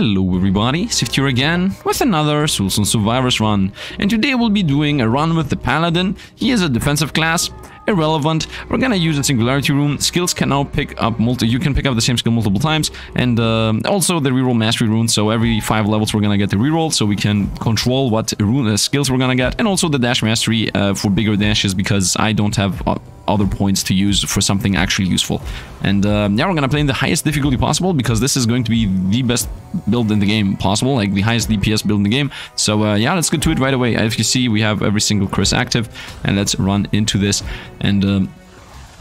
Hello everybody, Sift here again with another Soulstone Survivors run. And today we'll be doing a run with the Paladin. He is a defensive class, irrelevant. We're gonna use a Singularity Rune. Skills can now pick up multi- you can pick up the same skill multiple times. And uh, also the reroll Mastery Rune, so every 5 levels we're gonna get the reroll, so we can control what rune uh, skills we're gonna get. And also the Dash Mastery uh, for bigger dashes, because I don't have uh, other points to use for something actually useful. And uh, yeah, we're gonna play in the highest difficulty possible because this is going to be the best build in the game possible, like the highest DPS build in the game. So uh, yeah, let's get to it right away. As you see, we have every single curse active, and let's run into this and. Um,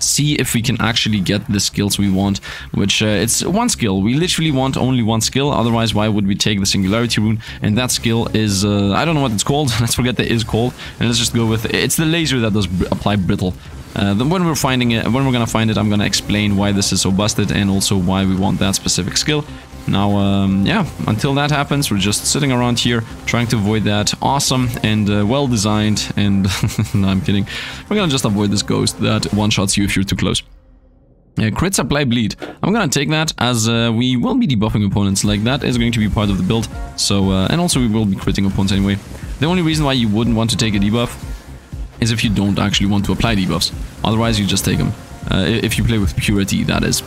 see if we can actually get the skills we want which uh, it's one skill we literally want only one skill otherwise why would we take the singularity rune and that skill is uh, i don't know what it's called let's forget the is called and let's just go with it's the laser that does apply brittle uh, when we're finding it, when we're gonna find it, I'm gonna explain why this is so busted and also why we want that specific skill. Now, um, yeah, until that happens, we're just sitting around here trying to avoid that awesome and uh, well designed and no, I'm kidding. We're gonna just avoid this ghost that one-shots you if you're too close. Uh, crits apply bleed. I'm gonna take that as uh, we will be debuffing opponents, like that is going to be part of the build. So, uh, and also we will be critting opponents anyway. The only reason why you wouldn't want to take a debuff is if you don't actually want to apply debuffs. Otherwise, you just take them. Uh, if you play with Purity, that is.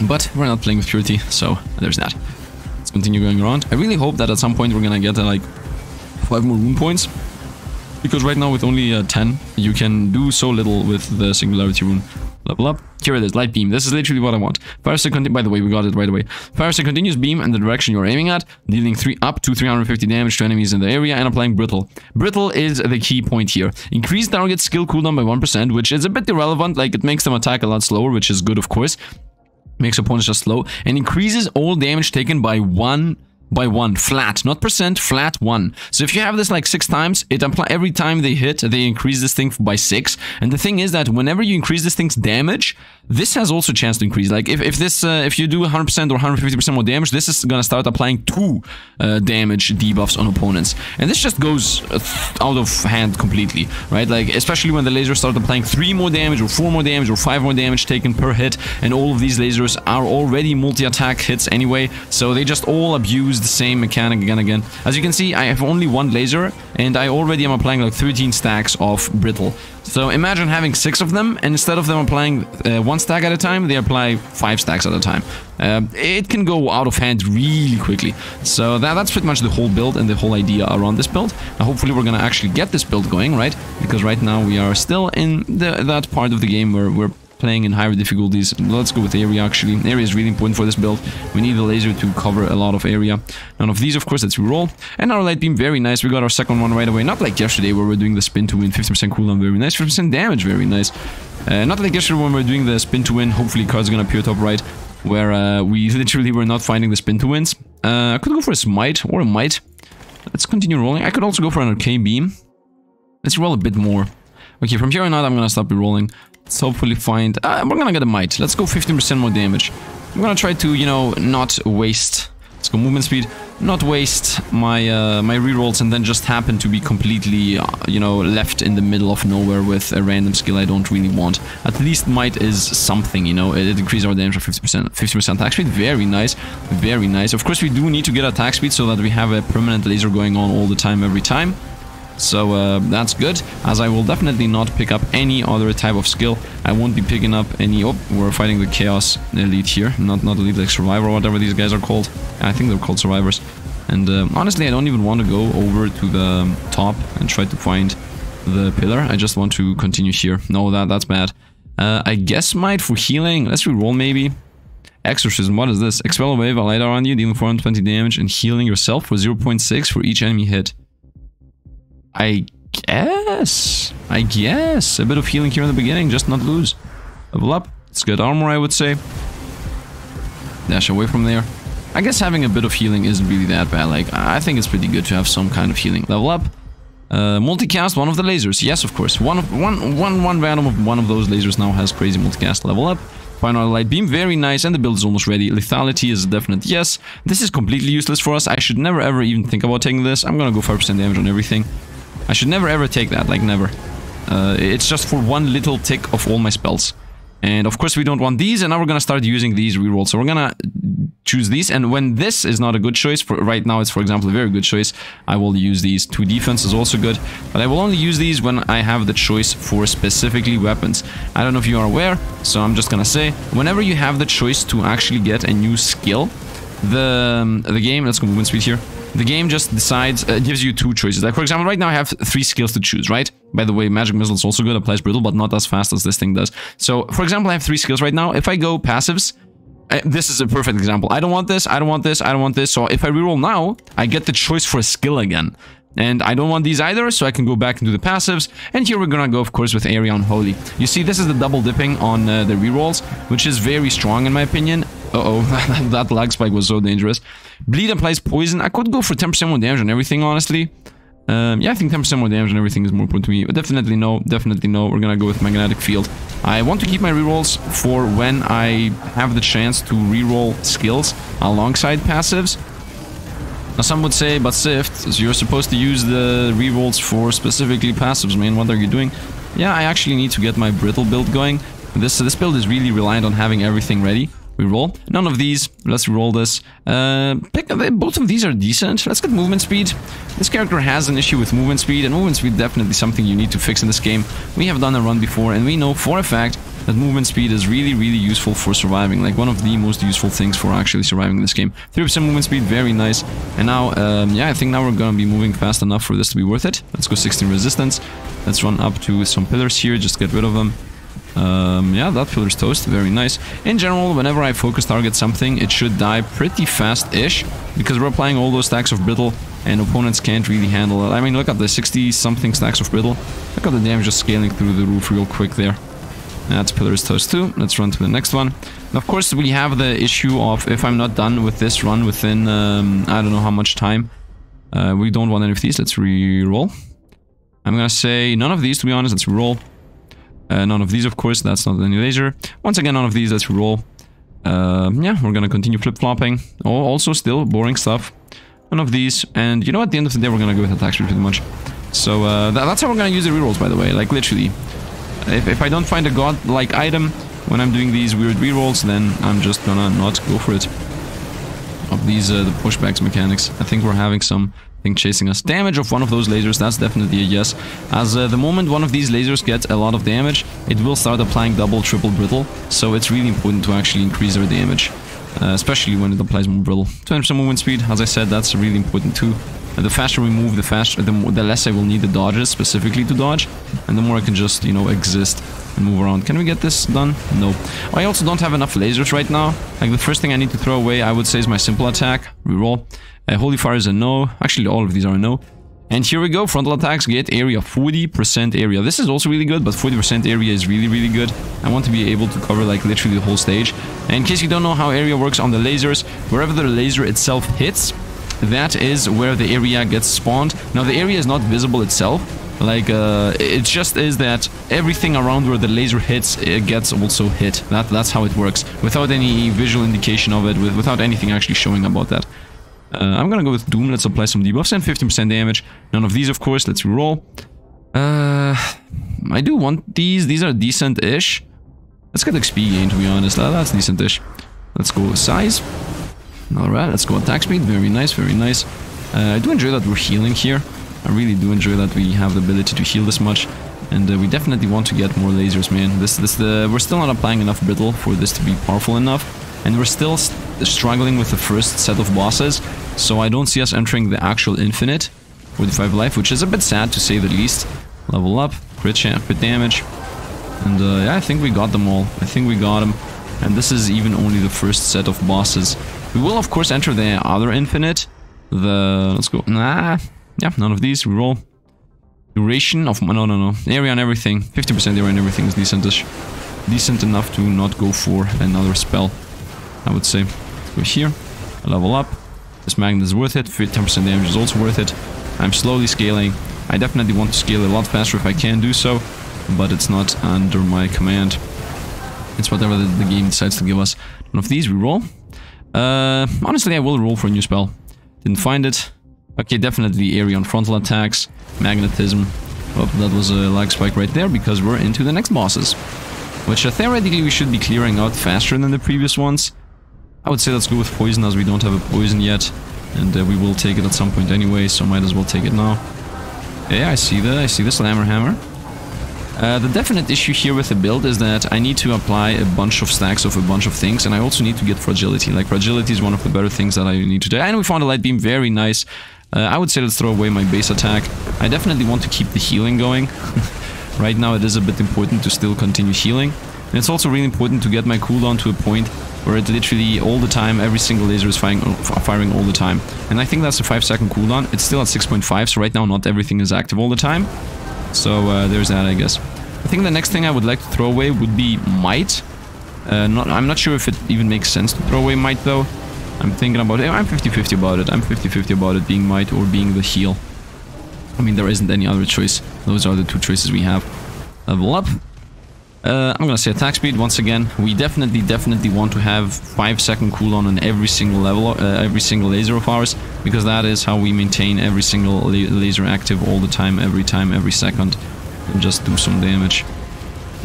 But we're not playing with Purity, so there's that. Let's continue going around. I really hope that at some point we're gonna get uh, like 5 more rune points. Because right now with only uh, 10, you can do so little with the Singularity rune. Level up. Here it is, light beam. This is literally what I want. Fire stick by the way, we got it right away. Fire stick continuous beam in the direction you're aiming at, dealing three up to 350 damage to enemies in the area and applying brittle. Brittle is the key point here. Increase target skill cooldown by 1%, which is a bit irrelevant, like it makes them attack a lot slower, which is good of course. Makes opponents just slow, and increases all damage taken by one by one flat not percent flat one. So if you have this like six times it apply every time they hit they increase this thing by six. And the thing is that whenever you increase this thing's damage this has also a chance to increase like if, if this uh, if you do 100% or 150% more damage this is gonna start applying two uh, damage debuffs on opponents and this just goes uh, out of hand completely right like especially when the lasers start applying three more damage or four more damage or five more damage taken per hit and all of these lasers are already multi-attack hits anyway so they just all abuse the same mechanic again and again. As you can see, I have only one laser, and I already am applying like 13 stacks of brittle. So imagine having six of them, and instead of them applying uh, one stack at a time, they apply five stacks at a time. Uh, it can go out of hand really quickly. So that, that's pretty much the whole build and the whole idea around this build. Now, hopefully we're gonna actually get this build going, right? Because right now we are still in the, that part of the game where we're playing in higher difficulties. Let's go with area actually. Area is really important for this build. We need the laser to cover a lot of area. None of these, of course, let's reroll. And our light beam, very nice. We got our second one right away. Not like yesterday where we're doing the spin to win. 50% cooldown, very nice. 50% damage, very nice. Uh, not like yesterday when we we're doing the spin to win. Hopefully cards are gonna appear top right. Where uh, we literally were not finding the spin to wins. Uh, I could go for a smite or a might. Let's continue rolling. I could also go for an arcane beam. Let's roll a bit more. Okay, from here on out, I'm gonna stop rolling. Let's hopefully find... Uh, we're gonna get a might. Let's go 15% more damage. I'm gonna try to, you know, not waste... Let's go movement speed. Not waste my uh, my rerolls and then just happen to be completely, uh, you know, left in the middle of nowhere with a random skill I don't really want. At least might is something, you know. It, it increases our damage by 50%. 50% attack speed. Very nice. Very nice. Of course, we do need to get attack speed so that we have a permanent laser going on all the time, every time. So uh, that's good, as I will definitely not pick up any other type of skill. I won't be picking up any... Oh, we're fighting the Chaos Elite here. Not, not Elite, like Survivor or whatever these guys are called. I think they're called Survivors. And uh, honestly, I don't even want to go over to the top and try to find the pillar. I just want to continue here. No, that that's bad. Uh, I guess might for healing. Let's re-roll maybe. Exorcism, what is this? Expel a wave, a light around you, dealing 420 damage and healing yourself for 0.6 for each enemy hit. I guess. I guess. A bit of healing here in the beginning, just not lose. Level up. It's good armor, I would say. Dash away from there. I guess having a bit of healing isn't really that bad. Like, I think it's pretty good to have some kind of healing. Level up. Uh, multicast one of the lasers. Yes, of course. One of one one one random of one of those lasers now has crazy multicast. Level up. Final light beam, very nice, and the build is almost ready. Lethality is a definite yes. This is completely useless for us. I should never ever even think about taking this. I'm gonna go 5% damage on everything. I should never ever take that, like never. Uh, it's just for one little tick of all my spells. And of course we don't want these, and now we're gonna start using these rerolls. So we're gonna choose these. And when this is not a good choice, for right now it's, for example, a very good choice, I will use these. Two defense is also good, but I will only use these when I have the choice for specifically weapons. I don't know if you are aware, so I'm just gonna say, whenever you have the choice to actually get a new skill, the, the game, let's go movement speed here, the game just decides, uh, gives you two choices. Like, for example, right now I have three skills to choose, right? By the way, Magic Missile is also good, applies brittle, but not as fast as this thing does. So, for example, I have three skills right now. If I go passives, uh, this is a perfect example. I don't want this, I don't want this, I don't want this. So if I reroll now, I get the choice for a skill again. And I don't want these either, so I can go back into the passives. And here we're gonna go, of course, with Area Holy. You see, this is the double dipping on uh, the rerolls, which is very strong in my opinion. Uh-oh, that lag spike was so dangerous. Bleed applies poison. I could go for 10% more damage on everything, honestly. Um, yeah, I think 10% more damage on everything is more important to me. But definitely no, definitely no. We're gonna go with Magnetic Field. I want to keep my rerolls for when I have the chance to reroll skills alongside passives. Now some would say, but Sift, you're supposed to use the rerolls for specifically passives, man. What are you doing? Yeah, I actually need to get my brittle build going. This, this build is really reliant on having everything ready. Roll. None of these. Let's roll this. Uh, pick, both of these are decent. Let's get movement speed. This character has an issue with movement speed, and movement speed definitely something you need to fix in this game. We have done a run before, and we know for a fact that movement speed is really, really useful for surviving. Like one of the most useful things for actually surviving in this game. 3% movement speed, very nice. And now, um, yeah, I think now we're gonna be moving fast enough for this to be worth it. Let's go 16 resistance. Let's run up to some pillars here, just get rid of them. Um, yeah, that pillar's toast, very nice. In general, whenever I focus target something, it should die pretty fast-ish, because we're applying all those stacks of brittle, and opponents can't really handle it. I mean, look at the 60-something stacks of brittle. Look at the damage just scaling through the roof real quick there. That's pillar's toast too. Let's run to the next one. And of course, we have the issue of if I'm not done with this run within, um, I don't know how much time, uh, we don't want any of these. Let's re-roll. I'm gonna say none of these, to be honest. Let's roll. Uh, none of these, of course, that's not any laser. Once again, none of these, let's roll. Uh, yeah, we're gonna continue flip-flopping. Oh, also, still boring stuff. None of these. And you know, at the end of the day, we're gonna go with attack speed pretty much. So uh, that, that's how we're gonna use the rerolls, by the way. Like, literally. If, if I don't find a god-like item when I'm doing these weird rerolls, then I'm just gonna not go for it. Of these, uh, the pushbacks mechanics. I think we're having some thing chasing us. Damage of one of those lasers, that's definitely a yes. As uh, the moment one of these lasers gets a lot of damage, it will start applying double, triple brittle. So it's really important to actually increase our damage. Uh, especially when it applies more brittle. 20% movement speed, as I said, that's really important too. The faster we move, the faster, the, more, the less I will need the dodges specifically to dodge, and the more I can just, you know, exist and move around. Can we get this done? No. I also don't have enough lasers right now. Like the first thing I need to throw away, I would say, is my simple attack. Reroll. Uh, Holy Fire is a no. Actually, all of these are a no. And here we go, frontal attacks get area 40% area. This is also really good, but 40% area is really, really good. I want to be able to cover like literally the whole stage. And in case you don't know how area works on the lasers, wherever the laser itself hits, that is where the area gets spawned. Now the area is not visible itself, like uh, it just is that everything around where the laser hits it gets also hit. That That's how it works, without any visual indication of it, with, without anything actually showing about that. Uh, I'm gonna go with Doom, let's apply some debuffs and 15% damage. None of these, of course, let's roll. Uh, I do want these, these are decent-ish. Let's get XP gain, to be honest, uh, that's decent-ish. Let's go size. Alright, let's go attack speed, very nice, very nice. Uh, I do enjoy that we're healing here. I really do enjoy that we have the ability to heal this much. And uh, we definitely want to get more lasers, man. This, this, the, we're still not applying enough brittle for this to be powerful enough. And we're still st struggling with the first set of bosses. So I don't see us entering the actual infinite with 5 life, which is a bit sad to say the least. Level up, crit, crit damage. And uh, yeah, I think we got them all. I think we got them. And this is even only the first set of bosses. We will of course enter the other infinite. The... let's go... nah... yeah, none of these. We roll. Duration of... no, no, no. Area and everything. 50% area and everything is decentish. Decent enough to not go for another spell. I would say. Let's go here. Level up. This magnet is worth it. 10% damage is also worth it. I'm slowly scaling. I definitely want to scale a lot faster if I can do so. But it's not under my command. It's whatever the, the game decides to give us. One of these we roll. Uh, honestly, I will roll for a new spell. Didn't find it. Okay, definitely area on frontal attacks. Magnetism. Oh, that was a lag spike right there because we're into the next bosses. Which uh, theoretically we should be clearing out faster than the previous ones. I would say let's go with poison as we don't have a poison yet. And uh, we will take it at some point anyway, so might as well take it now. Yeah, I see the I see the slammer hammer. Uh, the definite issue here with the build is that I need to apply a bunch of stacks of a bunch of things, and I also need to get fragility. Like, fragility is one of the better things that I need to do. And we found a light beam, very nice. Uh, I would say let's throw away my base attack. I definitely want to keep the healing going. right now it is a bit important to still continue healing. And it's also really important to get my cooldown to a point where it literally all the time, every single laser is firing, firing all the time. And I think that's a 5 second cooldown. It's still at 6.5, so right now not everything is active all the time. So uh, there's that, I guess. I think the next thing I would like to throw away would be Might. Uh, not, I'm not sure if it even makes sense to throw away Might, though. I'm thinking about it. I'm 50-50 about it. I'm 50-50 about it being Might or being the heal. I mean, there isn't any other choice. Those are the two choices we have. Level up. Uh, I'm gonna say attack speed once again. We definitely, definitely want to have 5 second cooldown on every single level, uh, every single laser of ours, because that is how we maintain every single la laser active all the time, every time, every second, and just do some damage.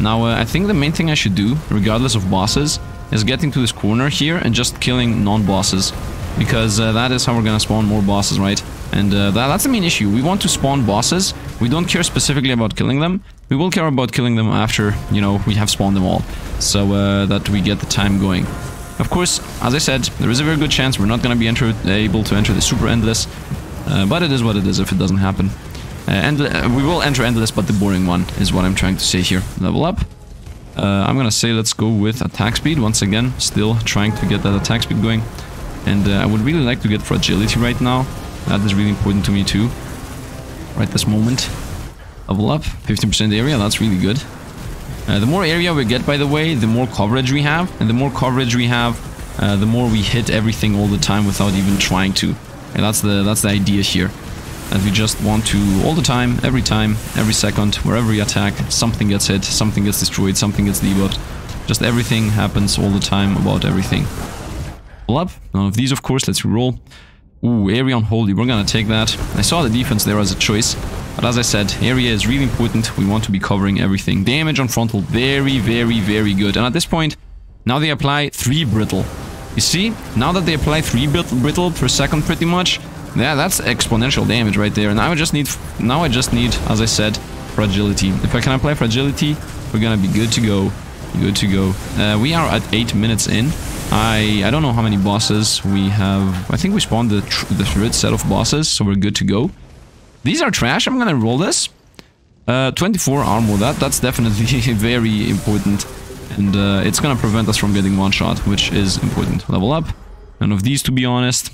Now, uh, I think the main thing I should do, regardless of bosses, is getting to this corner here and just killing non-bosses, because uh, that is how we're gonna spawn more bosses, right? And uh, that, that's the main issue. We want to spawn bosses. We don't care specifically about killing them. We will care about killing them after, you know, we have spawned them all. So uh, that we get the time going. Of course, as I said, there is a very good chance we're not going to be enter able to enter the super endless. Uh, but it is what it is if it doesn't happen. Uh, and uh, we will enter endless, but the boring one is what I'm trying to say here. Level up. Uh, I'm gonna say let's go with attack speed once again. Still trying to get that attack speed going. And uh, I would really like to get fragility right now. That is really important to me too. Right this moment. Level up, 15% area, that's really good. Uh, the more area we get, by the way, the more coverage we have. And the more coverage we have, uh, the more we hit everything all the time without even trying to. And that's the that's the idea here. That we just want to, all the time, every time, every second, wherever we attack, something gets hit, something gets destroyed, something gets debuffed. Just everything happens all the time about everything. Level up. None of these, of course, let's roll. Ooh, area unholy, we're gonna take that. I saw the defense there as a choice, but as I said, area is really important. We want to be covering everything. Damage on frontal, very, very, very good. And at this point, now they apply 3 brittle. You see, now that they apply 3 brittle per second pretty much, yeah, that's exponential damage right there. Now I just need, now I just need, as I said, fragility. If I can apply fragility, we're gonna be good to go. Good to go. Uh, we are at 8 minutes in. I I don't know how many bosses we have. I think we spawned the, the third set of bosses, so we're good to go. These are trash. I'm gonna roll this. Uh, 24 armor. That that's definitely very important, and uh, it's gonna prevent us from getting one shot, which is important. Level up. None of these, to be honest.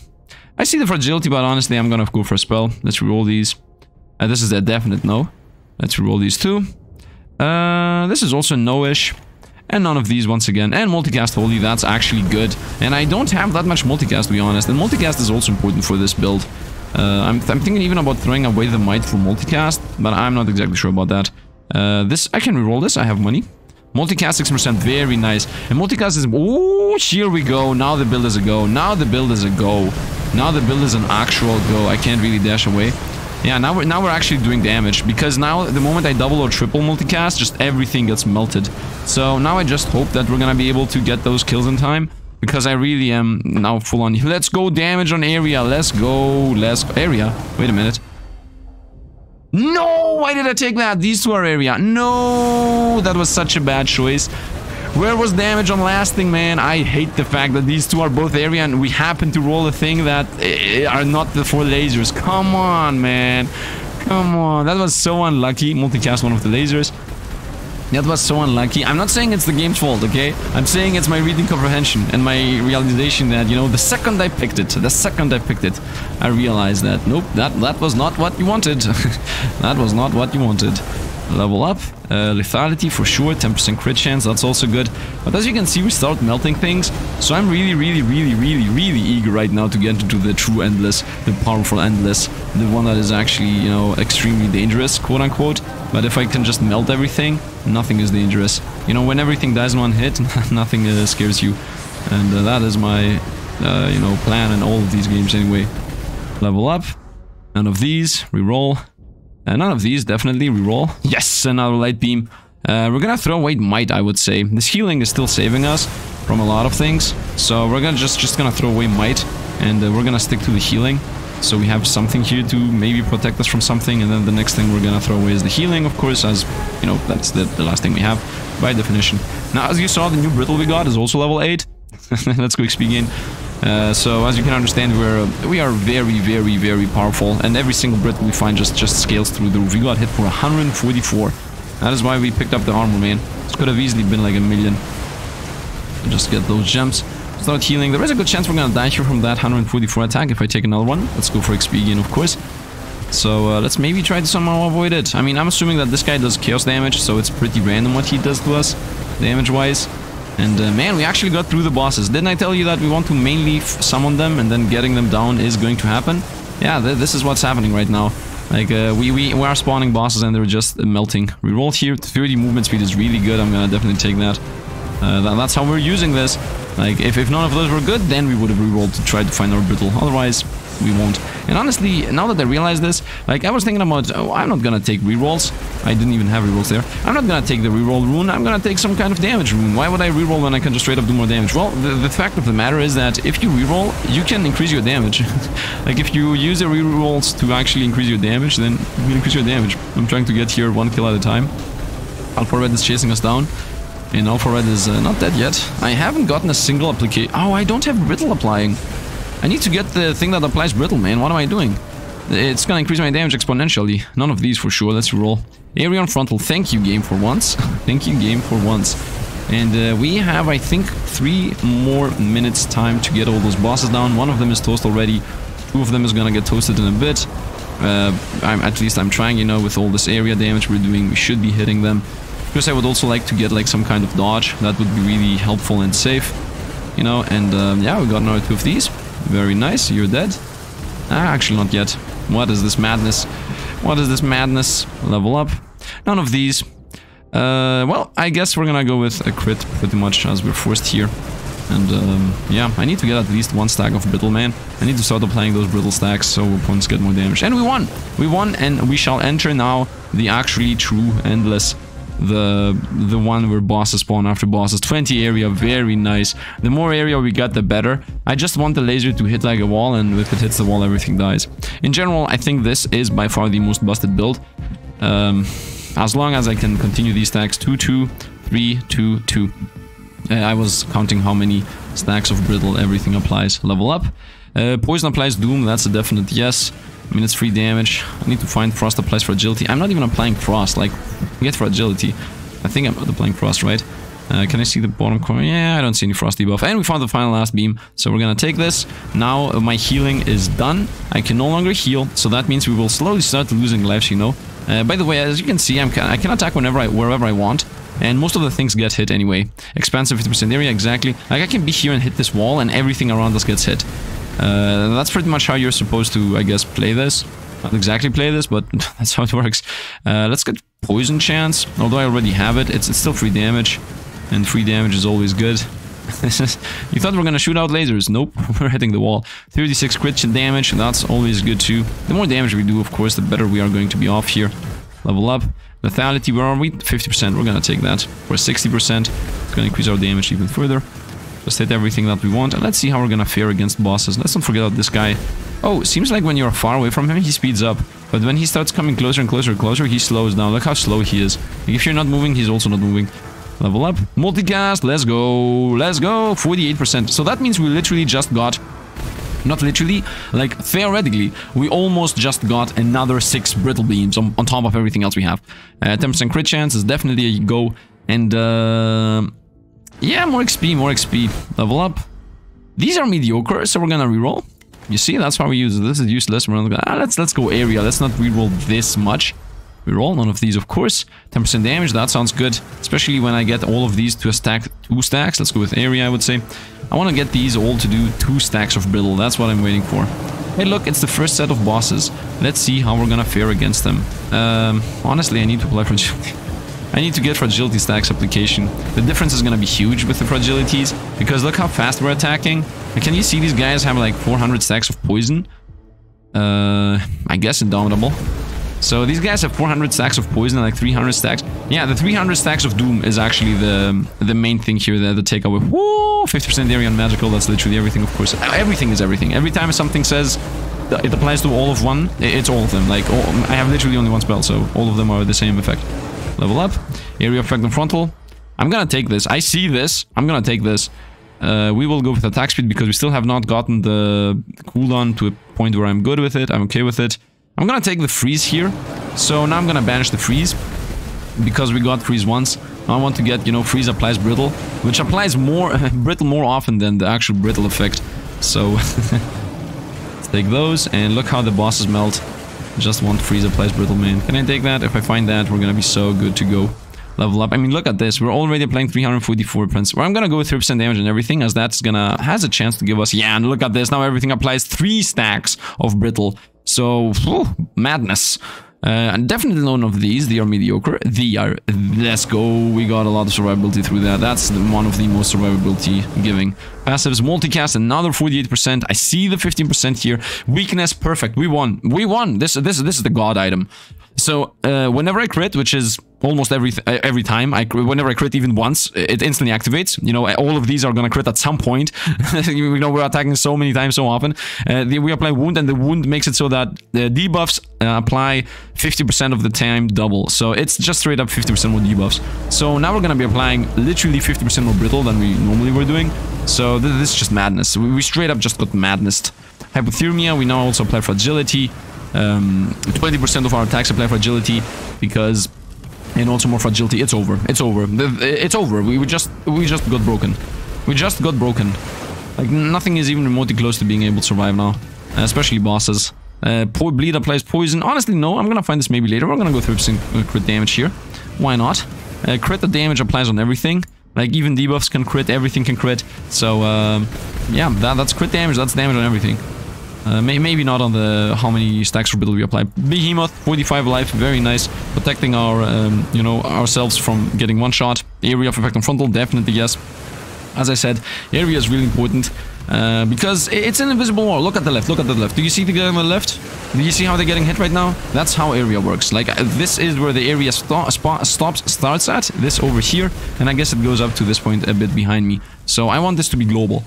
I see the fragility, but honestly, I'm gonna go for a spell. Let's roll these. Uh, this is a definite no. Let's roll these two. Uh, this is also no-ish. And none of these once again. And multicast holy, that's actually good. And I don't have that much multicast to be honest. And multicast is also important for this build. Uh, I'm, I'm, thinking even about throwing away the might for multicast, but I'm not exactly sure about that. Uh, this, I can reroll this, I have money. Multicast 6%, very nice. And multicast is... Oh, here we go. Now the build is a go. Now the build is a go. Now the build is an actual go. I can't really dash away. Yeah, now we're, now we're actually doing damage, because now the moment I double or triple multicast, just everything gets melted. So now I just hope that we're gonna be able to get those kills in time, because I really am now full on. Let's go damage on area, let's go, let's go. Area? Wait a minute. No! Why did I take that? These two are area. No! That was such a bad choice. Where was damage on lasting, man? I hate the fact that these two are both area and we happen to roll a thing that uh, are not the four lasers. Come on, man. Come on. That was so unlucky. Multicast one of the lasers. That was so unlucky. I'm not saying it's the game's fault, okay? I'm saying it's my reading comprehension and my realization that, you know, the second I picked it, the second I picked it, I realized that, nope, that, that was not what you wanted. that was not what you wanted level up. Uh, lethality for sure, 10% crit chance, that's also good. But as you can see, we start melting things. So I'm really, really, really, really, really eager right now to get into the true endless, the powerful endless, the one that is actually, you know, extremely dangerous, quote unquote. But if I can just melt everything, nothing is dangerous. You know, when everything dies in one hit, nothing uh, scares you. And uh, that is my, uh, you know, plan in all of these games anyway. Level up. None of these. Reroll. Uh, none of these, definitely. Reroll. Yes, another light beam. Uh, we're gonna throw away might, I would say. This healing is still saving us from a lot of things. So we're gonna just just gonna throw away might, and uh, we're gonna stick to the healing. So we have something here to maybe protect us from something, and then the next thing we're gonna throw away is the healing, of course, as you know that's the, the last thing we have by definition. Now, as you saw, the new brittle we got is also level 8. Let's go XP gain. Uh, so as you can understand, we're we are very, very, very powerful, and every single brittle we find just just scales through the roof. We got hit for 144. That is why we picked up the armor, man. This could have easily been like a million. Just get those gems. Start healing. There is a good chance we're gonna die here from that 144 attack if I take another one. Let's go for XP again, of course. So uh, let's maybe try to somehow avoid it. I mean, I'm assuming that this guy does chaos damage, so it's pretty random what he does to us, damage-wise. And uh, man, we actually got through the bosses. Didn't I tell you that we want to mainly summon them and then getting them down is going to happen? Yeah, th this is what's happening right now. Like, uh, we, we, we are spawning bosses and they're just melting. Reroll here, 30 movement speed is really good. I'm gonna definitely take that. Uh, that that's how we're using this. Like, if, if none of those were good, then we would have rerolled to try to find our brittle. Otherwise, we won't. And honestly, now that I realize this, like I was thinking about, oh, I'm not gonna take rerolls. I didn't even have rerolls there. I'm not gonna take the reroll rune. I'm gonna take some kind of damage rune. Why would I reroll when I can just straight up do more damage? Well, the, the fact of the matter is that if you reroll, you can increase your damage. like if you use the rerolls to actually increase your damage, then you increase your damage. I'm trying to get here one kill at a time. Alpha is chasing us down. And Alpha is uh, not dead yet. I haven't gotten a single application. Oh, I don't have brittle applying. I need to get the thing that applies brittle, man. What am I doing? It's gonna increase my damage exponentially. None of these for sure. Let's roll. Area frontal. Thank you, game, for once. Thank you, game, for once. And uh, we have, I think, three more minutes time to get all those bosses down. One of them is toast already. Two of them is gonna get toasted in a bit. Uh, I'm, at least I'm trying, you know, with all this area damage we're doing, we should be hitting them. Because I would also like to get like some kind of dodge. That would be really helpful and safe. You know, and um, yeah, we got another two of these. Very nice, you're dead. Ah, actually not yet. What is this madness? What is this madness? Level up. None of these. Uh, well, I guess we're gonna go with a crit pretty much as we're forced here. And um, yeah, I need to get at least one stack of brittle, man. I need to start applying those brittle stacks so opponents get more damage. And we won! We won and we shall enter now the actually true endless the the one where bosses spawn after bosses. 20 area very nice. The more area we got the better. I just want the laser to hit like a wall and if it hits the wall everything dies. In general i think this is by far the most busted build. Um, as long as i can continue these stacks 2 2 3 2 2 uh, i was counting how many stacks of brittle everything applies level up. Uh, poison applies doom that's a definite yes I mean, it's free damage. I need to find Frost applies fragility. I'm not even applying Frost, like, get fragility. I think I'm applying Frost, right? Uh, can I see the bottom corner? Yeah, I don't see any Frost debuff. And we found the final last beam, so we're gonna take this. Now uh, my healing is done. I can no longer heal, so that means we will slowly start losing lives, you know. Uh, by the way, as you can see, I'm I can attack whenever I, wherever I want. And most of the things get hit anyway. Expansive 50% area, exactly. Like I can be here and hit this wall and everything around us gets hit. Uh, that's pretty much how you're supposed to, I guess, play this. Not exactly play this, but that's how it works. Uh, let's get Poison Chance. Although I already have it, it's, it's still free damage. And free damage is always good. you thought we were gonna shoot out lasers. Nope, we're hitting the wall. 36 crit damage, that's always good too. The more damage we do, of course, the better we are going to be off here. Level up. Lethality, where are we? 50%, we're gonna take that. For 60%, it's gonna increase our damage even further. Just hit everything that we want. And let's see how we're gonna fare against bosses. Let's not forget about this guy. Oh, seems like when you're far away from him, he speeds up. But when he starts coming closer and closer and closer, he slows down. Look how slow he is. If you're not moving, he's also not moving. Level up. Multicast. Let's go. Let's go. 48%. So that means we literally just got... Not literally, like theoretically, we almost just got another 6 brittle beams on, on top of everything else we have. 10% uh, crit chance is definitely a go. And uh, yeah, more XP, more XP. Level up. These are mediocre, so we're gonna reroll. You see, that's why we use this is useless. We're gonna, ah, let's let's go area. Let's not reroll this much. Reroll none of these, of course. 10% damage, that sounds good. Especially when I get all of these to a stack, two stacks. Let's go with area, I would say. I want to get these all to do two stacks of brittle. That's what I'm waiting for. Hey, look, it's the first set of bosses. Let's see how we're gonna fare against them. Um, honestly, I need to apply for I need to get fragility stacks application. The difference is gonna be huge with the fragilities, because look how fast we're attacking. can you see these guys have like 400 stacks of poison? Uh, I guess indomitable. So these guys have 400 stacks of poison and like 300 stacks. Yeah, the 300 stacks of doom is actually the the main thing here, the, the takeaway. Woo! 50% area on magical, that's literally everything, of course. Everything is everything. Every time something says it applies to all of one, it's all of them. Like, all, I have literally only one spell, so all of them are the same effect. Level up. Area effect on frontal. I'm gonna take this. I see this. I'm gonna take this. Uh, we will go with attack speed because we still have not gotten the cooldown to a point where I'm good with it. I'm okay with it. I'm gonna take the freeze here. So now I'm gonna banish the freeze because we got freeze once. I want to get, you know, freeze applies brittle, which applies more brittle more often than the actual brittle effect. So let's take those and look how the bosses melt. Just want freeze applies brittle, man. Can I take that? If I find that, we're gonna be so good to go level up. I mean, look at this. We're already playing 344 prints. Well, I'm gonna go with 3% damage and everything, as that's gonna has a chance to give us. Yeah, and look at this. Now everything applies three stacks of brittle. So, whew, madness. Uh, definitely none of these, they are mediocre. They are, let's go, we got a lot of survivability through that. That's the, one of the most survivability giving. Passives, multicast, another 48%. I see the 15% here. Weakness, perfect. We won. We won. This, this, this is the god item. So, uh, whenever I crit, which is almost every every time, I whenever I crit even once, it instantly activates. You know, all of these are gonna crit at some point. you know, we're attacking so many times so often. Uh, we apply wound, and the wound makes it so that the debuffs uh, apply 50% of the time double. So it's just straight up 50% more debuffs. So now we're gonna be applying literally 50% more brittle than we normally were doing. So th this is just madness. We, we straight up just got madness. Hypothermia, we now also apply fragility. 20% um, of our attacks apply fragility because and also more fragility. It's over. It's over. It's over. We just we just got broken. We just got broken. Like nothing is even remotely close to being able to survive now, especially bosses. Uh, bleed applies poison. Honestly, no. I'm gonna find this maybe later. We're gonna go through some crit damage here. Why not? Uh, crit the damage applies on everything. Like even debuffs can crit, everything can crit. So um, yeah, that, that's crit damage. That's damage on everything. Uh, may maybe not on the how many stacks for build we apply. Behemoth, 45 life, very nice. Protecting our, um, you know, ourselves from getting one shot. Area of effect on frontal, definitely yes. As I said, area is really important. Uh, because it's an invisible wall. Look at the left, look at the left. Do you see the guy on the left? Do you see how they're getting hit right now? That's how area works. Like, uh, this is where the area sto stops, starts at. This over here. And I guess it goes up to this point a bit behind me. So I want this to be global.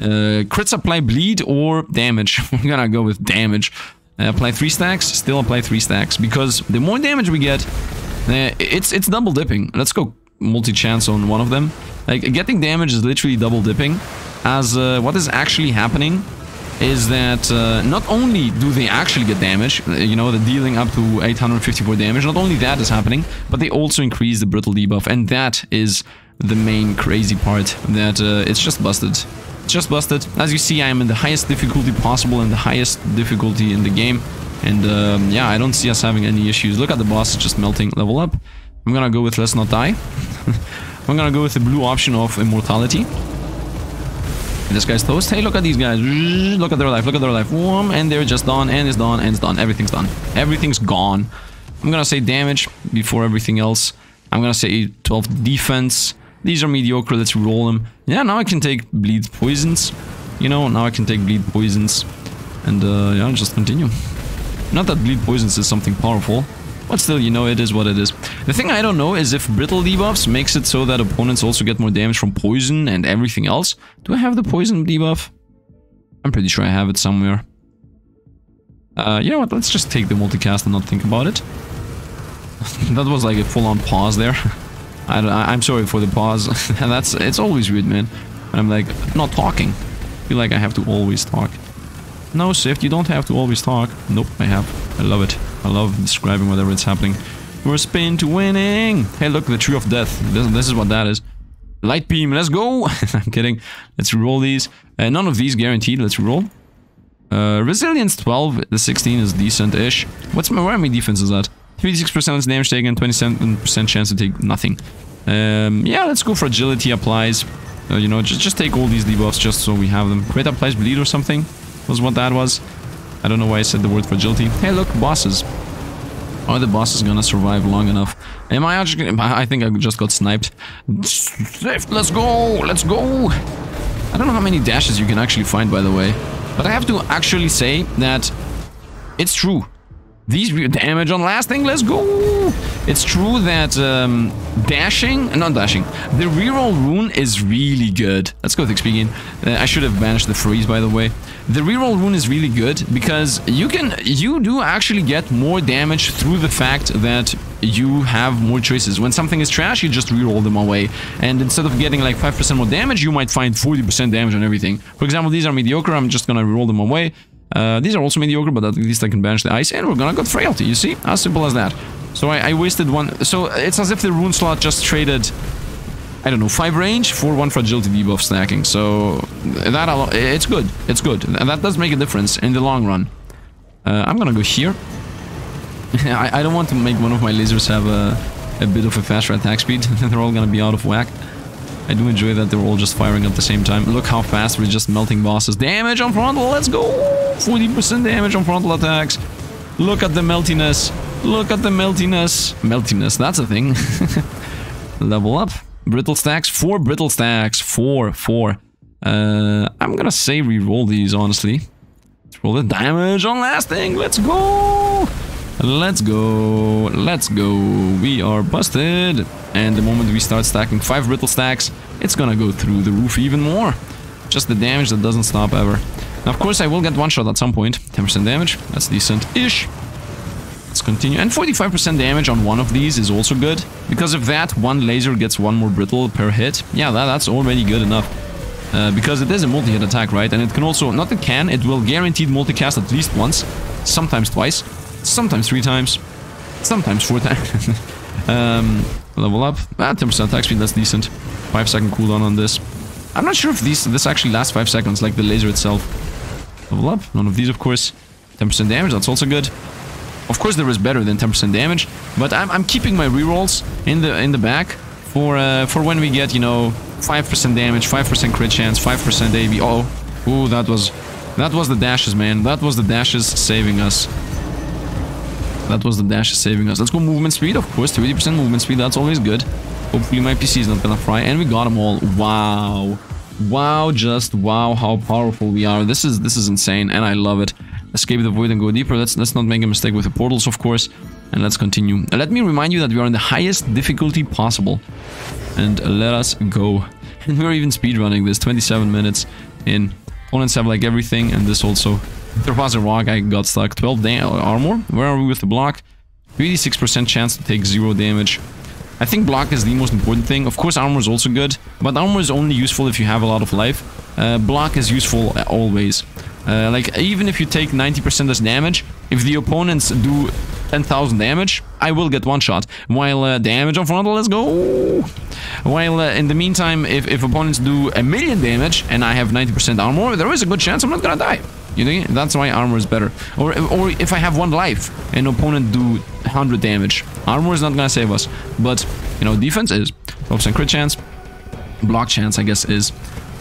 Uh, crits apply bleed or damage. We're gonna go with damage. Uh, apply three stacks, still apply three stacks because the more damage we get, uh, it's it's double dipping. Let's go multi-chance on one of them. Like getting damage is literally double dipping. As uh, what is actually happening is that uh, not only do they actually get damage, uh, you know, the dealing up to 854 damage, not only that is happening, but they also increase the brittle debuff, and that is the main crazy part, that uh, it's just busted just busted. As you see, I am in the highest difficulty possible and the highest difficulty in the game. And um, yeah, I don't see us having any issues. Look at the boss just melting. Level up. I'm gonna go with Let's Not Die. I'm gonna go with the blue option of Immortality. This guy's toast. Hey, look at these guys. Look at their life. Look at their life. And they're just done. And it's done. And it's done. Everything's done. Everything's gone. I'm gonna say damage before everything else. I'm gonna say 12 defense. These are mediocre, let's roll them. Yeah, now I can take bleed poisons. You know, now I can take bleed poisons. And uh, yeah, just continue. Not that bleed poisons is something powerful. But still, you know, it is what it is. The thing I don't know is if brittle debuffs makes it so that opponents also get more damage from poison and everything else. Do I have the poison debuff? I'm pretty sure I have it somewhere. Uh, you know what, let's just take the multicast and not think about it. that was like a full-on pause there. I am sorry for the pause. and that's it's always weird, man. I'm like not talking. I feel like I have to always talk. No, Sift, you don't have to always talk. Nope, I have. I love it. I love describing whatever it's happening. We're spin to winning. Hey, look, the tree of death. This, this is what that is. Light beam, let's go. I'm kidding. Let's roll these. Uh, none of these guaranteed. Let's roll. Uh, resilience 12. The 16 is decent-ish. What's my, where my defenses at? 36% less damage taken, 27% chance to take nothing. Um, yeah, let's go for agility applies. Uh, you know, just, just take all these debuffs just so we have them. Crit applies bleed or something was what that was. I don't know why I said the word fragility. Hey, look, bosses. Are the bosses gonna survive long enough? Am I actually... I think I just got sniped. Swift, let's go! Let's go! I don't know how many dashes you can actually find, by the way. But I have to actually say that it's true. These damage on lasting, let's go! It's true that um, dashing, not dashing, the reroll rune is really good. Let's go with XP again. Uh, I should have banished the freeze, by the way. The reroll rune is really good because you can, you do actually get more damage through the fact that you have more choices. When something is trash, you just reroll them away. And instead of getting like 5% more damage, you might find 40% damage on everything. For example, these are mediocre, I'm just gonna reroll them away. Uh, these are also mediocre, but at least I can banish the ice, and we're gonna get frailty, you see? As simple as that. So I, I wasted one... So it's as if the rune slot just traded... I don't know, 5 range for 1 fragility debuff stacking. So that it's good. It's good. And that does make a difference in the long run. Uh, I'm gonna go here. I, I don't want to make one of my lasers have a, a bit of a faster attack speed. They're all gonna be out of whack. I do enjoy that they're all just firing at the same time. Look how fast we're just melting bosses. Damage on frontal, let's go! 40% damage on frontal attacks. Look at the meltiness. Look at the meltiness. Meltiness, that's a thing. Level up. Brittle stacks, four brittle stacks. Four, four. Uh, I'm gonna say re-roll these, honestly. Let's roll the damage on lasting. Let's go! Let's go, let's go. We are busted. And the moment we start stacking 5 brittle stacks, it's gonna go through the roof even more. Just the damage that doesn't stop ever. Now, of course, I will get one shot at some point. 10% damage, that's decent-ish. Let's continue. And 45% damage on one of these is also good. Because of that, one laser gets one more brittle per hit. Yeah, that, that's already good enough. Uh, because it is a multi-hit attack, right? And it can also, not it can, it will guaranteed multicast at least once, sometimes twice sometimes three times, sometimes four times. um, level up, ah, 10% attack speed, that's decent. 5 second cooldown on this. I'm not sure if these this actually lasts 5 seconds, like the laser itself. Level up, none of these of course. 10% damage, that's also good. Of course there is better than 10% damage, but I'm, I'm keeping my rerolls in the in the back for uh, for when we get, you know, 5% damage, 5% crit chance, 5% AV. Oh, ooh, that was that was the dashes, man. That was the dashes saving us. That was the dash saving us. Let's go movement speed, of course. 30% movement speed, that's always good. Hopefully my PC is not gonna fry. And we got them all. Wow. Wow, just wow how powerful we are. This is this is insane and I love it. Escape the void and go deeper. Let's let's not make a mistake with the portals, of course. And let's continue. Let me remind you that we are in the highest difficulty possible. And let us go. And we're even speedrunning this. 27 minutes in. Opponents have like everything and this also a rock, I got stuck. 12 armor. Where are we with the block? 86% chance to take 0 damage. I think block is the most important thing. Of course, armor is also good, but armor is only useful if you have a lot of life. Uh, block is useful always. Uh, like, even if you take 90% as damage, if the opponents do 10,000 damage, I will get one shot. While uh, damage on frontal, let's go! While uh, in the meantime, if, if opponents do a million damage and I have 90% armor, there is a good chance I'm not gonna die. You know, that's why armor is better. Or, or if I have one life, an opponent do 100 damage. Armor is not gonna save us, but, you know, defense is. 12% crit chance, block chance, I guess, is.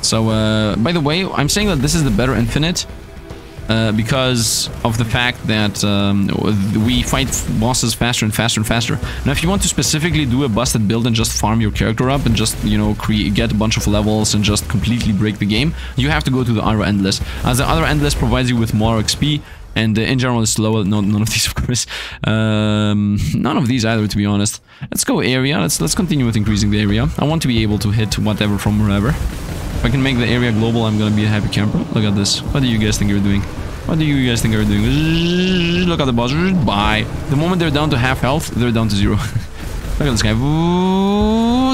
So, uh, by the way, I'm saying that this is the better infinite, uh, because of the fact that um, we fight bosses faster and faster and faster. Now, if you want to specifically do a busted build and just farm your character up and just, you know, create, get a bunch of levels and just completely break the game, you have to go to the other Endless. As the other Endless provides you with more XP, and uh, in general it's slower. No, none of these, of course. Um, none of these either, to be honest. Let's go area. Let's let's continue with increasing the area. I want to be able to hit whatever from wherever. If I can make the area global, I'm gonna be a happy camper. Look at this. What do you guys think you're doing? What do you guys think you're doing? Look at the boss. Bye. The moment they're down to half health, they're down to zero. Look at this guy.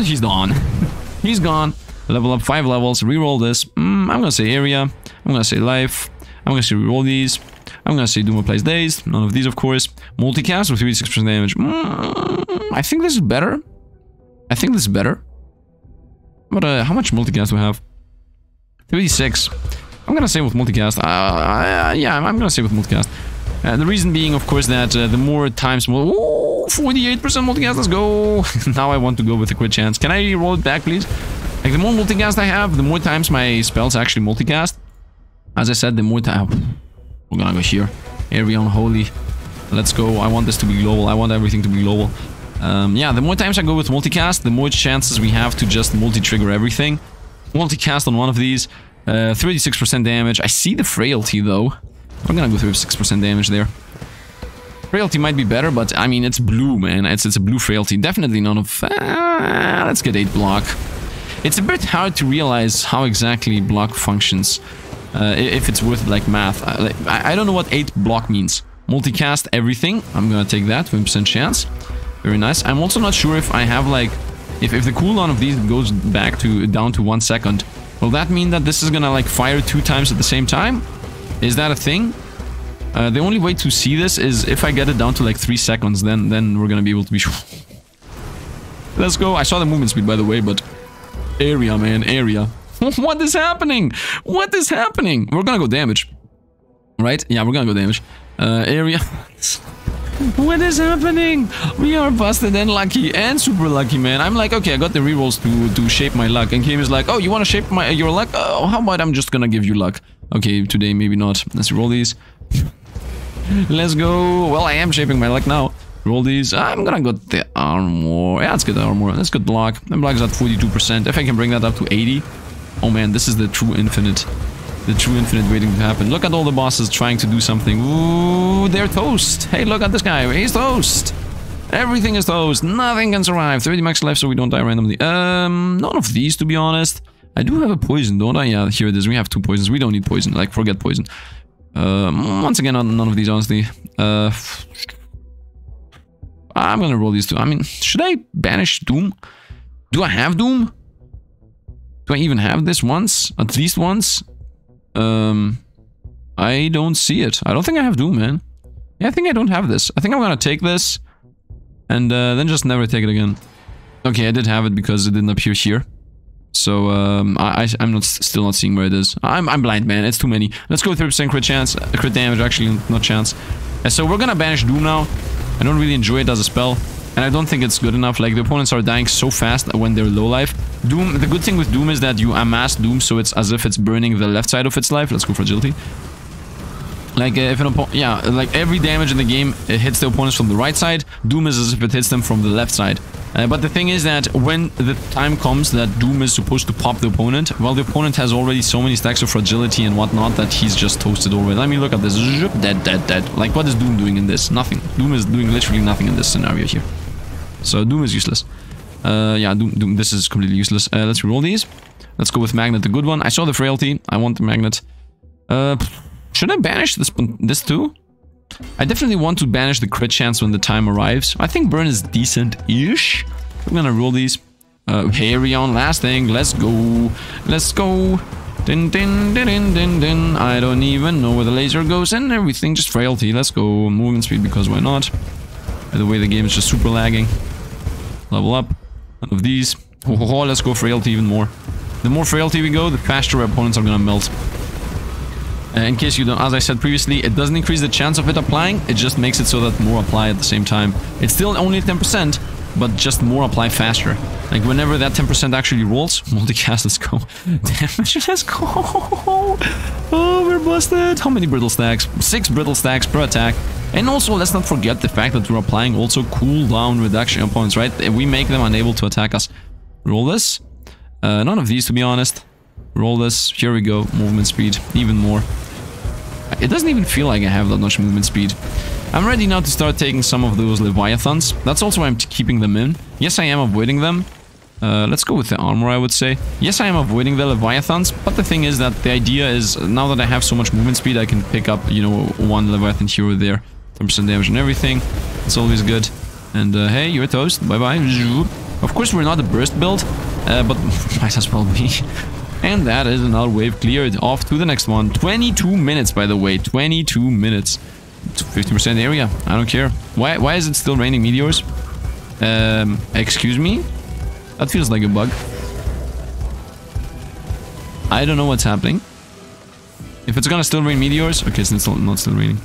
He's gone. He's gone. Level up five levels. Reroll this. Mm, I'm gonna say area. I'm gonna say life. I'm gonna say reroll these. I'm gonna say Doom applies daze. None of these, of course. Multicast with 36% damage. Mm, I think this is better. I think this is better. But uh, how much multicast do we have? 36. I'm gonna say with multicast. Uh, uh, yeah, I'm gonna say with multicast. Uh, the reason being, of course, that uh, the more times... 48% multicast, let's go! now I want to go with a crit chance. Can I roll it back, please? Like, the more multicast I have, the more times my spells actually multicast. As I said, the more time... We're gonna go here. Area Unholy. Let's go. I want this to be global. I want everything to be global. Um, yeah, the more times I go with multicast, the more chances we have to just multi-trigger everything. Multicast on one of these. 36% uh, damage. I see the frailty, though. I'm gonna go through 6% damage there. Frailty might be better, but I mean, it's blue, man. It's, it's a blue frailty. Definitely none of... Uh, let's get 8 block. It's a bit hard to realize how exactly block functions. Uh, if it's worth like math. Uh, I, I don't know what 8 block means. Multicast everything. I'm gonna take that. 20% chance. Very nice. I'm also not sure if I have like... If, if the cooldown of these goes back to down to 1 second, will that mean that this is gonna like fire two times at the same time? Is that a thing? Uh, the only way to see this is if I get it down to like 3 seconds, then then we're gonna be able to be sure. Let's go. I saw the movement speed, by the way, but... Area, man, area. what is happening? What is happening? We're gonna go damage. Right? Yeah, we're gonna go damage. Uh, area... what is happening? We are busted and lucky and super lucky, man. I'm like, okay, I got the rerolls to, to shape my luck. And Kim is like, oh, you want to shape my your luck? Oh, how about I'm just gonna give you luck? Okay, today maybe not. Let's roll these. Let's go. Well, I am shaping my luck now. Roll these. I'm gonna get the armor. Yeah, let's get the armor. Let's get block. The block is at 42%. If I can bring that up to 80. Oh man, this is the true infinite. The true infinite waiting to happen. Look at all the bosses trying to do something. Ooh, they're toast. Hey, look at this guy. He's toast. Everything is toast. Nothing can survive. 30 max life so we don't die randomly. Um, none of these to be honest. I do have a poison, don't I? Yeah, here it is. We have two poisons. We don't need poison. Like, forget poison. Um, once again, none of these, honestly. Uh, I'm gonna roll these two. I mean, should I banish Doom? Do I have Doom? Do I even have this once? At least once? Um, I don't see it. I don't think I have Doom, man. Yeah, I think I don't have this. I think I'm gonna take this and uh, then just never take it again. Okay, I did have it because it didn't appear here. So um, I, I, am not still not seeing where it is. I'm, I'm blind, man. It's too many. Let's go 3% crit chance, uh, crit damage, actually, not chance. And so we're gonna banish Doom now. I don't really enjoy it as a spell. And I don't think it's good enough. Like, the opponents are dying so fast when they're low life. Doom, the good thing with Doom is that you amass Doom, so it's as if it's burning the left side of its life. Let's go for Agility. Like, uh, if an opponent... Yeah, like, every damage in the game it hits the opponents from the right side. Doom is as if it hits them from the left side. Uh, but the thing is that when the time comes that Doom is supposed to pop the opponent, well, the opponent has already so many stacks of fragility and whatnot that he's just toasted already. Let me look at this. Dead, dead, dead. Like, what is Doom doing in this? Nothing. Doom is doing literally nothing in this scenario here. So, Doom is useless. Uh, yeah, Doom, Doom, this is completely useless. Uh, let's roll these. Let's go with Magnet, the good one. I saw the Frailty. I want the Magnet. Uh, should I banish this, this too? I definitely want to banish the crit chance when the time arrives. I think burn is decent-ish. I'm gonna roll these. Uh, on last thing. Let's go. Let's go. Din din din din din din. I don't even know where the laser goes and everything. Just frailty. Let's go. Movement speed because why not? By the way, the game is just super lagging. Level up. Of these. Oh, let's go frailty even more. The more frailty we go, the faster our opponents are gonna melt. Uh, in case you don't, as I said previously, it doesn't increase the chance of it applying, it just makes it so that more apply at the same time. It's still only 10%, but just more apply faster. Like whenever that 10% actually rolls, multicast, let's go. Damage, let's go. Oh, we're busted. How many brittle stacks? Six brittle stacks per attack. And also, let's not forget the fact that we're applying also cooldown reduction points, right? We make them unable to attack us. Roll this. Uh, none of these, to be honest. Roll this. Here we go. Movement speed. Even more. It doesn't even feel like I have that much movement speed. I'm ready now to start taking some of those Leviathans. That's also why I'm keeping them in. Yes, I am avoiding them. Uh, let's go with the armor, I would say. Yes, I am avoiding the Leviathans, but the thing is that the idea is, now that I have so much movement speed, I can pick up, you know, one Leviathan here or there. 10% damage and everything. It's always good. And, uh, hey, you're toast. Bye-bye. Of course, we're not a burst build, uh, but might as well be. And that is another wave cleared. Off to the next one. 22 minutes, by the way. 22 minutes. 50% area. I don't care. Why, why is it still raining meteors? Um, excuse me? That feels like a bug. I don't know what's happening. If it's gonna still rain meteors... Okay, it's still, not still raining.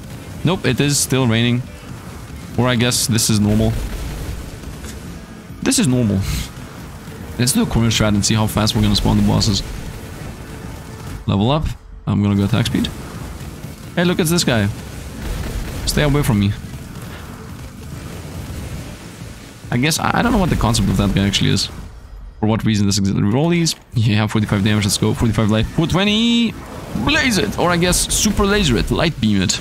Nope, it is still raining. Or I guess this is normal. This is normal. Let's do a corner strat and see how fast we're gonna spawn the bosses. Level up. I'm gonna go attack speed. Hey, look, it's this guy. Stay away from me. I guess, I don't know what the concept of that guy actually is. For what reason this exists. Roll these. Yeah, 45 damage, let's go. 45 life. 420! Blaze it! Or I guess, super laser it. Light beam it.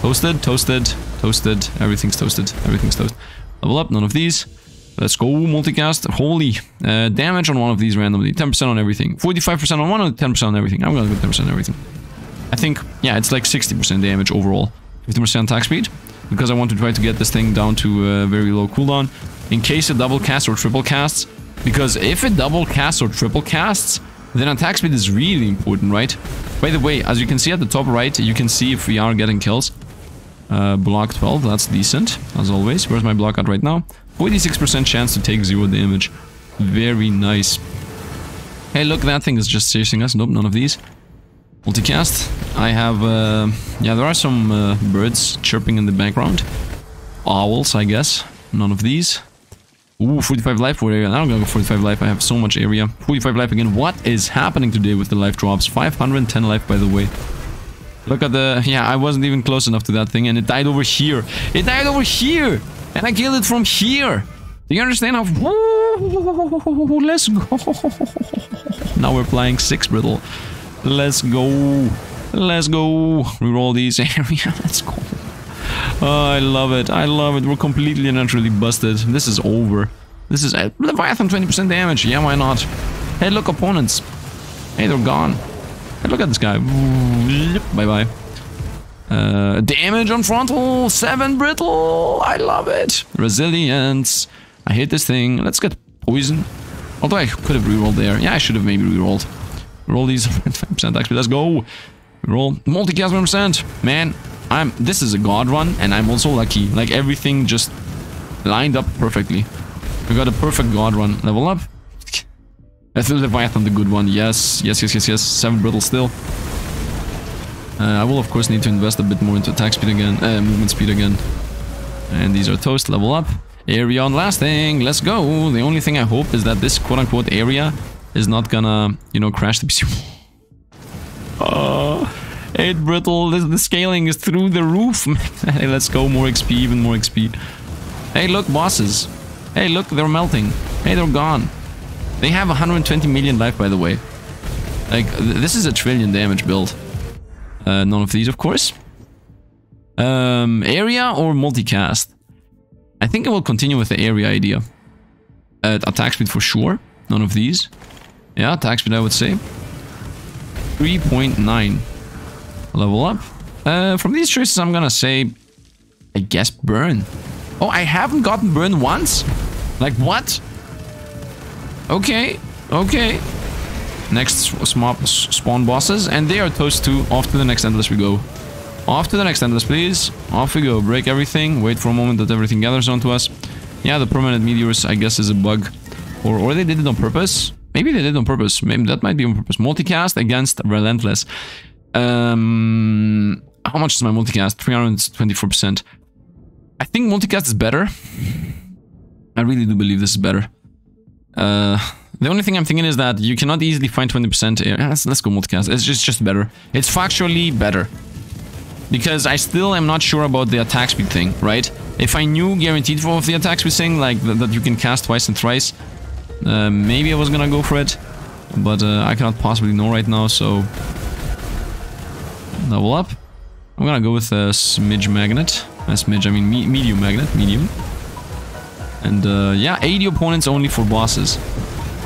Toasted, toasted, Toasted. Everything's toasted. Everything's toasted. Level up. None of these. Let's go multicast. Holy. Uh, damage on one of these randomly. 10% on everything. 45% on one and 10% on everything. I'm gonna go 10% on everything. I think, yeah, it's like 60% damage overall. 50% attack speed. Because I want to try to get this thing down to a very low cooldown. In case it double casts or triple casts. Because if it double casts or triple casts, then attack speed is really important, right? By the way, as you can see at the top right, you can see if we are getting kills. Uh, block 12, that's decent, as always. Where's my block at right now? 46% chance to take zero damage. Very nice. Hey, look, that thing is just chasing us. Nope, none of these. Multicast. I have, uh, yeah, there are some uh, birds chirping in the background. Owls, I guess. None of these. Ooh, 45 life for area. I'm gonna go 45 life. I have so much area. 45 life again. What is happening today with the life drops? 510 life, by the way. Look at the... Yeah, I wasn't even close enough to that thing, and it died over here. It died over here! And I killed it from here! Do you understand how... Let's go! Now we're playing 6 brittle. Let's go! Let's go! Reroll these area. Let's go. Oh, I love it. I love it. We're completely naturally busted. This is over. This is... Uh, Leviathan 20% damage. Yeah, why not? Hey, look, opponents. Hey, they're gone. Hey, look at this guy. Bye-bye. Uh, damage on frontal. 7 brittle. I love it. Resilience. I hate this thing. Let's get poison. Although I could have rerolled there. Yeah, I should have maybe rerolled. Roll these 5% actually. Let's go. Roll. Multicast 1%. Man, I'm this is a god run and I'm also lucky. Like everything just lined up perfectly. We got a perfect god run. Level up. I think Leviathan the good one. Yes, yes, yes, yes, yes. Seven brittle still. Uh, I will of course need to invest a bit more into attack speed again, uh, movement speed again. And these are toast. Level up. Area on last thing. Let's go. The only thing I hope is that this quote-unquote area is not gonna, you know, crash the PC. oh. 8 brittle, the, the, scaling is through the roof. hey, let's go, more XP, even more XP. Hey, look, bosses. Hey, look, they're melting. Hey, they're gone. They have 120 million life, by the way. Like, th this is a trillion damage build. Uh, none of these, of course. Um, area or multicast? I think I will continue with the area idea. Uh, attack speed for sure. None of these. Yeah, attack speed, I would say. 3.9 level up. Uh, from these choices, I'm gonna say, I guess burn. Oh, I haven't gotten burn once? Like what? Okay, okay. Next spawn bosses, and they are toast too. Off to the next endless we go. Off to the next endless, please. Off we go. Break everything. Wait for a moment that everything gathers onto us. Yeah, the permanent meteors, I guess, is a bug. Or, or they did it on purpose. Maybe they did on purpose. Maybe that might be on purpose. Multicast against Relentless. Um, how much is my multicast? 324%. I think multicast is better. I really do believe this is better. Uh, the only thing I'm thinking is that you cannot easily find 20%. Let's, let's go multicast. It's just, just better. It's factually better. Because I still am not sure about the attack speed thing, right? If I knew guaranteed for the attack speed thing, like th that you can cast twice and thrice, uh, maybe I was gonna go for it. But uh, I cannot possibly know right now, so level up. I'm gonna go with a smidge magnet. A smidge, I mean me medium magnet, medium. And uh, yeah, 80 opponents only for bosses.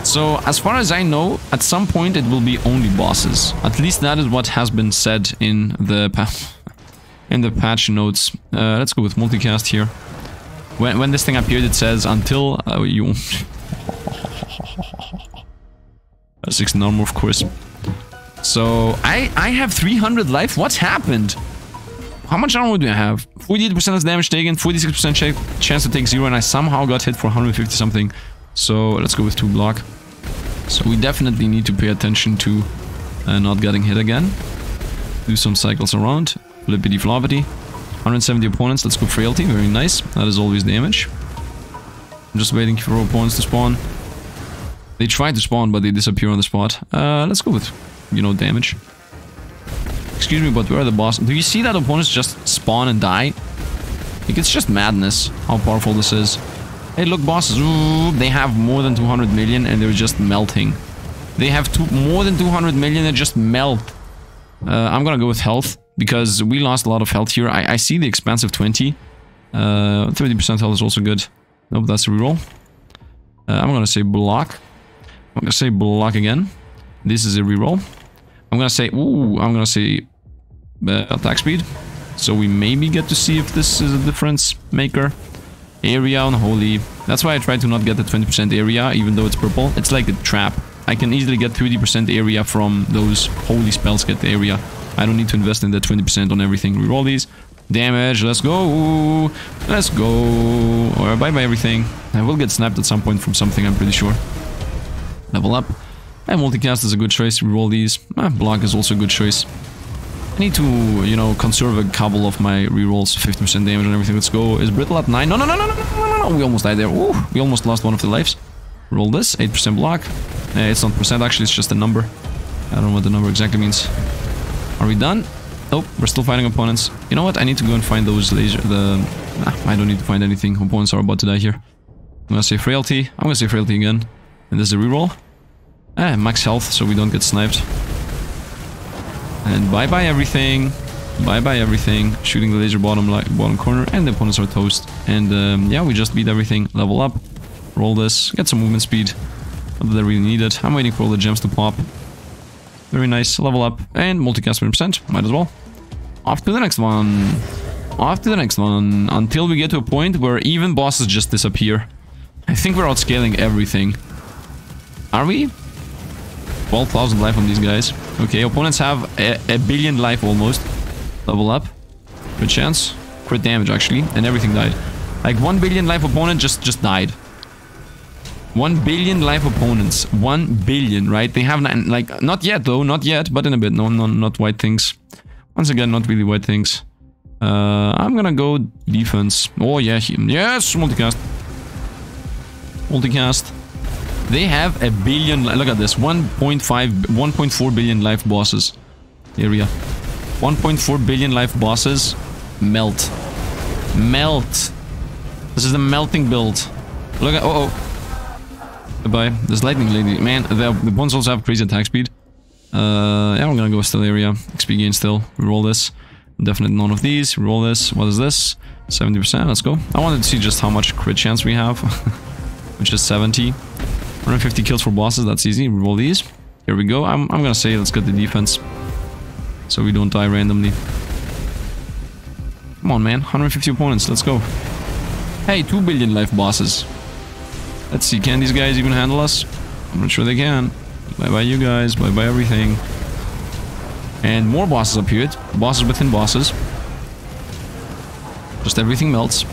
So as far as I know, at some point it will be only bosses. At least that is what has been said in the in the patch notes. Uh, let's go with multicast here. When, when this thing appeared, it says until uh, you. Six normal, of course. So, I, I have 300 life? What's happened? How much armor do I have? 48% of damage taken, 46% chance to take 0, and I somehow got hit for 150 something. So, let's go with 2 block. So, we definitely need to pay attention to uh, not getting hit again. Do some cycles around. Flippity floppity. 170 opponents, let's go frailty, very nice. That is always damage. I'm just waiting for opponents to spawn. They try to spawn, but they disappear on the spot. Uh, let's go with you know, damage. Excuse me, but where are the boss? Do you see that opponents just spawn and die? Like, it's just madness how powerful this is. Hey, look, bosses. Ooh, they have more than 200 million and they're just melting. They have two, more than 200 million and just melt. Uh, I'm gonna go with health because we lost a lot of health here. I, I see the expansive 20 Uh, 30% health is also good. Nope, that's a reroll. Uh, I'm gonna say block. I'm gonna say block again. This is a reroll. I'm gonna say, ooh, I'm gonna say uh, attack speed. So we maybe get to see if this is a difference maker. Area on holy. That's why I try to not get the 20% area, even though it's purple. It's like a trap. I can easily get 30% area from those holy spells get the area. I don't need to invest in the 20% on everything. Reroll these. Damage, let's go. Let's go. Or bye-bye everything. I will get snapped at some point from something, I'm pretty sure. Level up. And multicast is a good choice. Reroll these. Ah, block is also a good choice. I need to, you know, conserve a couple of my rerolls, 50% damage and everything. Let's go. Is Brittle at 9? No, no, no, no, no, no, no, no. We almost died there. Ooh, we almost lost one of the lives. Roll this. 8% block. Uh, it's not percent, actually. It's just a number. I don't know what the number exactly means. Are we done? Nope, we're still fighting opponents. You know what? I need to go and find those laser... The... Nah, I don't need to find anything. Opponents are about to die here. I'm gonna say Frailty. I'm gonna say Frailty again. And this is a reroll. Ah, max health, so we don't get sniped. And bye-bye everything. Bye-bye everything. Shooting the laser bottom like bottom corner and the opponents are toast. And um, yeah, we just beat everything. Level up. Roll this. Get some movement speed. Not that I really need it. I'm waiting for all the gems to pop. Very nice. Level up. And multicast percent. Might as well. Off to the next one. Off to the next one. Until we get to a point where even bosses just disappear. I think we're outscaling everything. Are we? 12,000 life on these guys. Okay, opponents have a, a, billion life almost. Level up. Good chance. Crit damage actually. And everything died. Like 1 billion life opponent just, just died. 1 billion life opponents. 1 billion, right? They have not, like, not yet though, not yet, but in a bit. No, no, not white things. Once again, not really white things. Uh, I'm gonna go defense. Oh yeah, He, yes, multicast. Multicast. They have a billion, look at this, 1.5, 1.4 billion life bosses. Area. 1.4 billion life bosses. Melt. Melt. This is the melting build. Look at, uh oh. Goodbye. This lightning lady, man, the, the bones also have crazy attack speed. Uh, yeah, I'm gonna go still area. XP gain still. Roll this. Definitely none of these. Roll this. What is this? 70%. Let's go. I wanted to see just how much crit chance we have. Which is 70. 150 kills for bosses, that's easy. Roll these. Here we go. I'm, I'm gonna say let's get the defense. So we don't die randomly. Come on, man. 150 opponents. Let's go. Hey, 2 billion life bosses. Let's see. Can these guys even handle us? I'm not sure they can. Bye-bye you guys. Bye-bye everything. And more bosses appeared. Bosses within bosses. Just everything melts.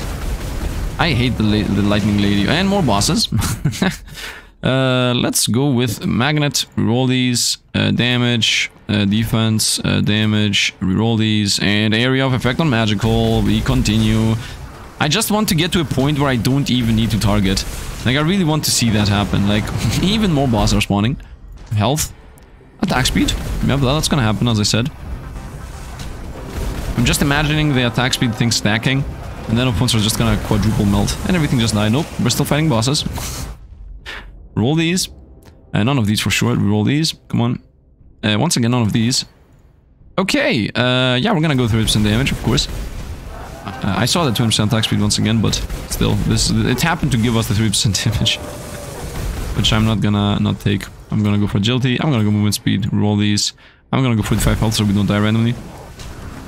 I hate the, the lightning lady. And more bosses. Uh, let's go with magnet, reroll these, uh, damage, uh, defense, uh, damage, reroll these, and area of effect on magical, we continue. I just want to get to a point where I don't even need to target. Like, I really want to see that happen. Like, even more bosses are spawning. Health. Attack speed. Yep, that's gonna happen, as I said. I'm just imagining the attack speed thing stacking, and then opponents are just gonna quadruple melt, and everything just died. Nope, we're still fighting bosses. Roll these. Uh, none of these for sure. Roll these. Come on. Uh, once again, none of these. Okay. Uh, yeah, we're gonna go 30% damage, of course. Uh, I saw that 20% attack speed once again, but still, this it happened to give us the 3% damage. Which I'm not gonna not take. I'm gonna go for agility. I'm gonna go movement speed. Roll these. I'm gonna go 45 health so we don't die randomly.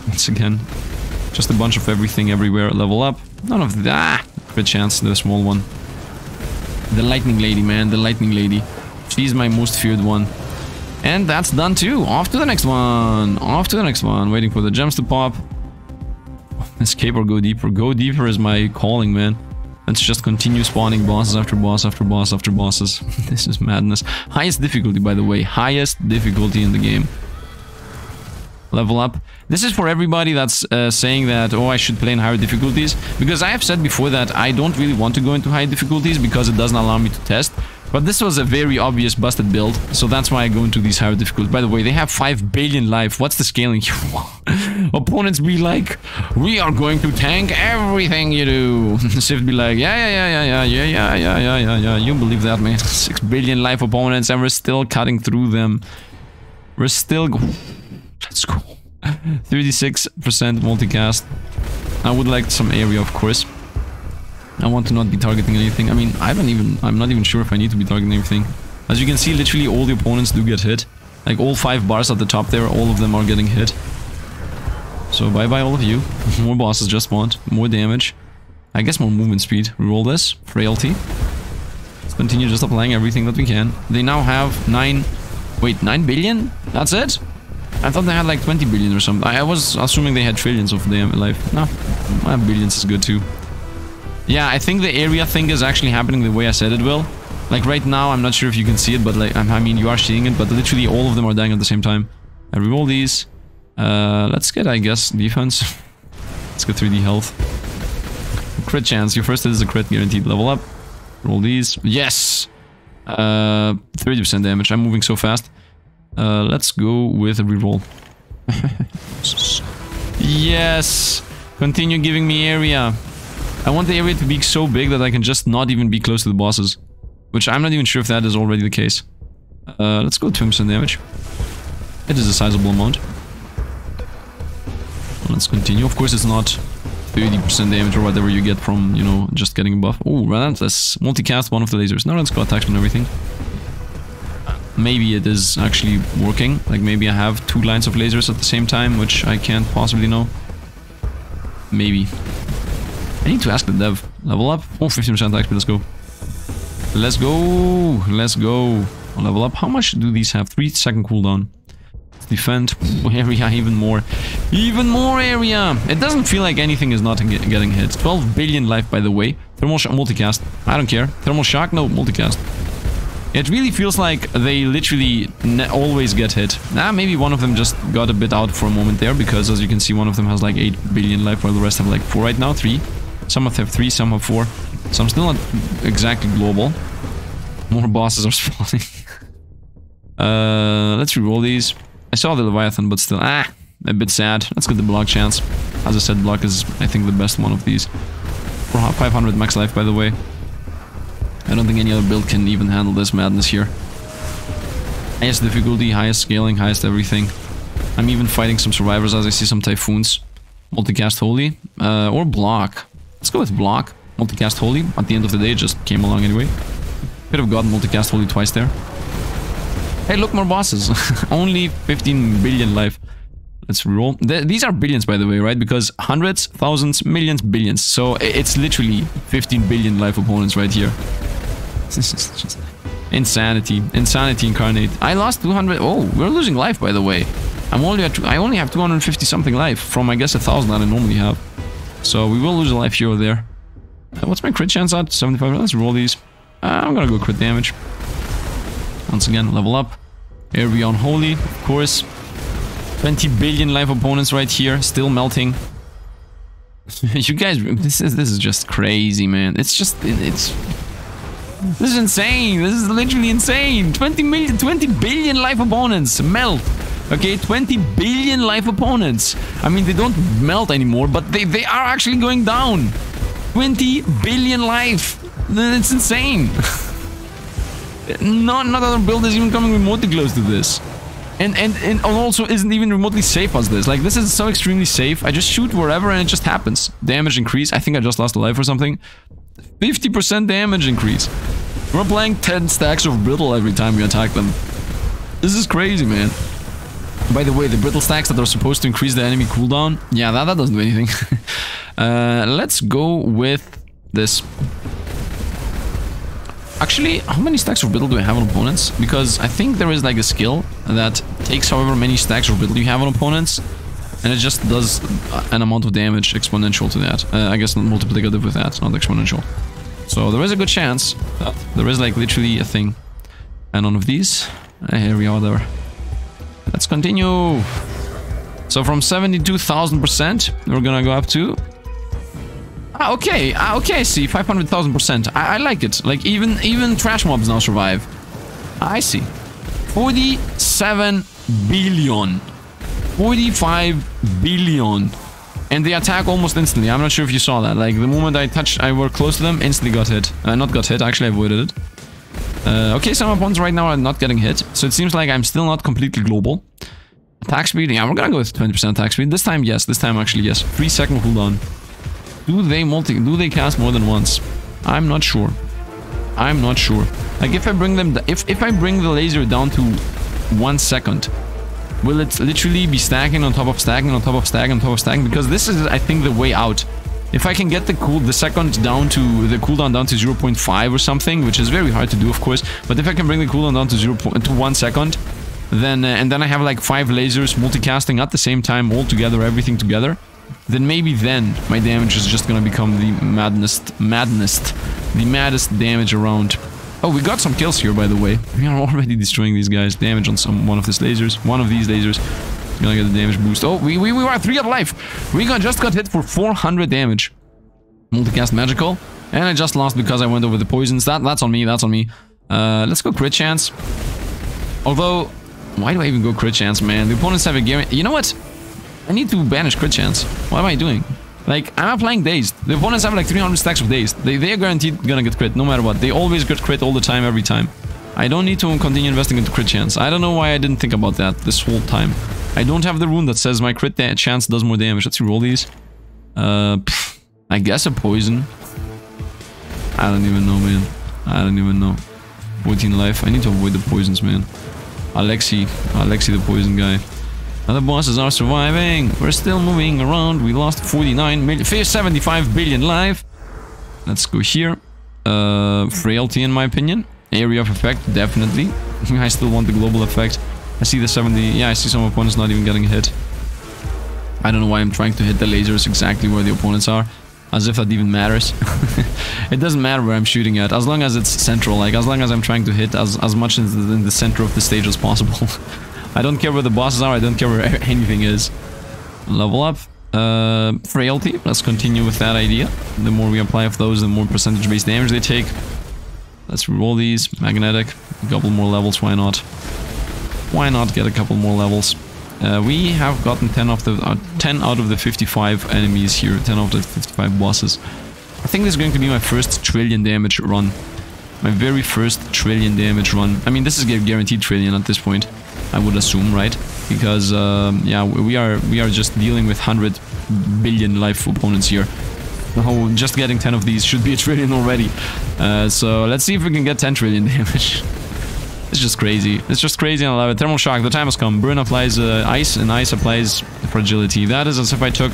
Once again. Just a bunch of everything everywhere. Level up. None of that. Good chance, the small one. The lightning lady, man. The lightning lady. She's my most feared one. And that's done too. Off to the next one. Off to the next one. Waiting for the gems to pop. Escape or go deeper. Go deeper is my calling, man. Let's just continue spawning bosses after boss after boss after bosses. this is madness. Highest difficulty, by the way. Highest difficulty in the game. Level up. This is for everybody that's uh, saying that, oh, I should play in higher difficulties. Because I have said before that I don't really want to go into high difficulties because it doesn't allow me to test. But this was a very obvious busted build, so that's why I go into these higher difficulties. By the way, they have 5 billion life. What's the scaling Opponents be like, we are going to tank everything you do. Sif be like, yeah, yeah, yeah, yeah, yeah, yeah, yeah, yeah, yeah, yeah, you believe that, man. 6 billion life opponents and we're still cutting through them. We're still... Let's go. 36% multicast. I would like some area, of course. I want to not be targeting anything. I mean, I don't even... I'm not even sure if I need to be targeting anything. As you can see, literally all the opponents do get hit. Like all five bars at the top there, all of them are getting hit. So bye-bye all of you. more bosses just want. More damage. I guess more movement speed. Reroll this. Frailty. Let's continue just applying everything that we can. They now have 9... Wait, 9 billion? That's it? I thought they had like 20 billion or something. I was assuming they had trillions of damn life. No, billions is good too. Yeah, I think the area thing is actually happening the way I said it will. Like right now, I'm not sure if you can see it, but like, I mean, you are seeing it, but literally all of them are dying at the same time. I reroll these. Uh, let's get, I guess, defense. let's get 3D health. Crit chance. Your first hit is a crit guaranteed level up. Roll these. Yes! 30% uh, damage. I'm moving so fast. Uh, let's go with a reroll. yes! Continue giving me area. I want the area to be so big that I can just not even be close to the bosses. Which I'm not even sure if that is already the case. Uh, let's go 20% damage. It is a sizable amount. Let's continue. Of course, it's not 30% damage or whatever you get from, you know, just getting a buff. Oh, Relentless. Multicast one of the lasers. Now let's go attachment and everything. Maybe it is actually working. Like maybe I have two lines of lasers at the same time, which I can't possibly know. Maybe. I need to ask the dev. Level up? Oh, 50% XP, let's go. Let's go! Let's go! Level up. How much do these have? 3 second cooldown. Defend. Area even more. Even more area! It doesn't feel like anything is not getting hit. 12 billion life, by the way. Thermal shock, multicast. I don't care. Thermal shock? No, multicast. It really feels like they literally always get hit. Ah, maybe one of them just got a bit out for a moment there, because as you can see, one of them has like 8 billion life, while the rest have like 4 right now, 3. Some of them have three, some have four. So I'm still not exactly global. More bosses are spawning. uh, let's reroll these. I saw the Leviathan, but still, ah, a bit sad. Let's get the block chance. As I said, block is, I think, the best one of these. For 500 max life, by the way. I don't think any other build can even handle this madness here. Highest difficulty, highest scaling, highest everything. I'm even fighting some survivors as I see some typhoons. Multicast holy. Uh, or block. Let's go with block. Multicast holy. At the end of the day, just came along anyway. Could have gotten multicast holy twice there. Hey, look, more bosses. Only 15 billion life. Let's roll. Th these are billions, by the way, right? Because hundreds, thousands, millions, billions. So it's literally 15 billion life opponents right here. This is just insanity. Insanity incarnate. I lost 200. Oh, we're losing life, by the way. I'm only at. I only have 250 something life from I guess a thousand that I normally have. So we will lose a life here or there. Uh, what's my crit chance at? 75. Let's roll these. Uh, I'm gonna go crit damage. Once again, level up. Area Unholy, of course. 20 billion life opponents right here, still melting. you guys, this is this is just crazy, man. It's just it's this is insane. This is literally insane. 20 million, 20 billion life opponents melt. Okay, 20 billion life opponents. I mean, they don't melt anymore, but they, they are actually going down. 20 billion life. It's insane. not, not other build is even coming remotely close to this. And, and, and also isn't even remotely safe as this. Like, this is so extremely safe. I just shoot wherever and it just happens. Damage increase. I think I just lost a life or something. 50% damage increase. We're playing 10 stacks of brittle every time we attack them. This is crazy, man. By the way, the brittle stacks that are supposed to increase the enemy cooldown, yeah, that, that doesn't do anything. uh, let's go with this. Actually, how many stacks of brittle do I have on opponents? Because I think there is like a skill that takes however many stacks of brittle you have on opponents and it just does an amount of damage exponential to that. Uh, I guess not multiplicative with that, not exponential. So there is a good chance that there is like literally a thing. And none of these. Uh, here we are there. Let's continue. So from 72,000%, we're gonna go up to... Ah, okay, ah, okay, see, 500,000%. I, I like it. Like, even, even trash mobs now survive. I see. 47 billion. 45 billion. And they attack almost instantly. I'm not sure if you saw that. Like, the moment I touched, I were close to them, instantly got hit. Uh, not got hit, actually avoided it. Uh, okay, some opponents right now are not getting hit, so it seems like I'm still not completely global. Attack speed, yeah, we're gonna go with 20% attack speed. This time, yes. This time, actually, yes. 3 second cooldown. do they multi do they cast more than once? I'm not sure. I'm not sure. Like if I bring them if if I bring the laser down to one second, will it literally be stacking on top of stacking on top of stacking on top of stacking? Because this is I think the way out. If I can get the cool the second down to the cooldown down to 0.5 or something, which is very hard to do of course, but if I can bring the cooldown down to 0. to 1 second, then uh, and then I have like 5 lasers multicasting at the same time all together everything together, then maybe then my damage is just gonna become the madness madness the maddest damage around. Oh, we got some kills here by the way. We are already destroying these guys. Damage on some one of these lasers. One of these lasers Gonna get the damage boost. Oh, we, we, we are 3 alive. We got, just got hit for 400 damage. Multicast magical. And I just lost because I went over the poisons. That That's on me, that's on me. Uh, let's go crit chance. Although, why do I even go crit chance, man? The opponents have a guarantee. You know what? I need to banish crit chance. What am I doing? Like, I'm not playing Dazed. The opponents have like 300 stacks of Dazed. They, they are guaranteed gonna get crit, no matter what. They always get crit all the time, every time. I don't need to continue investing into crit chance. I don't know why I didn't think about that this whole time. I don't have the rune that says my crit chance does more damage. Let's roll these. Uh, pff, I guess a poison. I don't even know, man. I don't even know. 14 life. I need to avoid the poisons, man. Alexi. Alexi the poison guy. Other bosses are surviving. We're still moving around. We lost 49 million, 75 billion life. Let's go here. Uh, frailty in my opinion. Area of effect, definitely. I still want the global effect. I see the 70. Yeah, I see some opponents not even getting hit. I don't know why I'm trying to hit the lasers exactly where the opponents are. As if that even matters. it doesn't matter where I'm shooting at, as long as it's central, like as long as I'm trying to hit as, as much in the, in the center of the stage as possible. I don't care where the bosses are, I don't care where anything is. Level up. Uh, frailty, let's continue with that idea. The more we apply of those, the more percentage-based damage they take. Let's roll these. Magnetic. A couple more levels, why not? why not get a couple more levels? Uh, we have gotten 10 of the uh, 10 out of the 55 enemies here, 10 out of the 55 bosses. I think this is going to be my first trillion damage run. My very first trillion damage run. I mean, this is guaranteed trillion at this point, I would assume, right? Because um, yeah, we are we are just dealing with 100 billion life opponents here. So just getting 10 of these should be a trillion already. Uh, so let's see if we can get 10 trillion damage. It's just crazy. It's just crazy and I love it. Thermal shock, the time has come. Burn applies uh, ice and ice applies fragility. That is as if I took...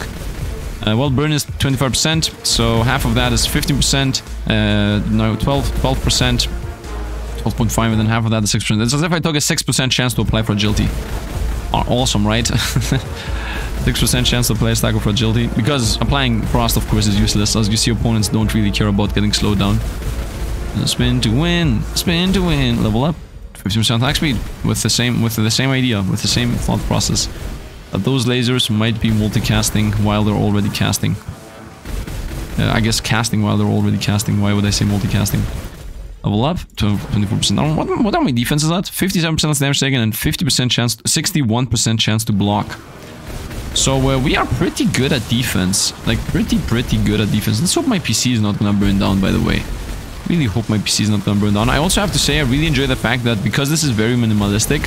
Uh, well, burn is 25%, so half of that is 15%, uh, no, 12, 12%, 12.5 and then half of that is 6%. It's as if I took a 6% chance to apply for fragility. Awesome, right? 6% chance to apply a stack of fragility. Because applying frost, of course, is useless, as you see opponents don't really care about getting slowed down. Spin to win, spin to win, level up. 50% attack speed with the same with the same idea, with the same thought process. That those lasers might be multicasting while they're already casting. Uh, I guess casting while they're already casting. Why would I say multicasting? Level up to 24%. What, what are my defenses at? 57% damage taken and 50% chance, 61% chance to block. So uh, we are pretty good at defense. Like pretty, pretty good at defense. Let's hope my PC is not gonna burn down by the way really hope my PC is not gonna burn down. I also have to say I really enjoy the fact that because this is very minimalistic.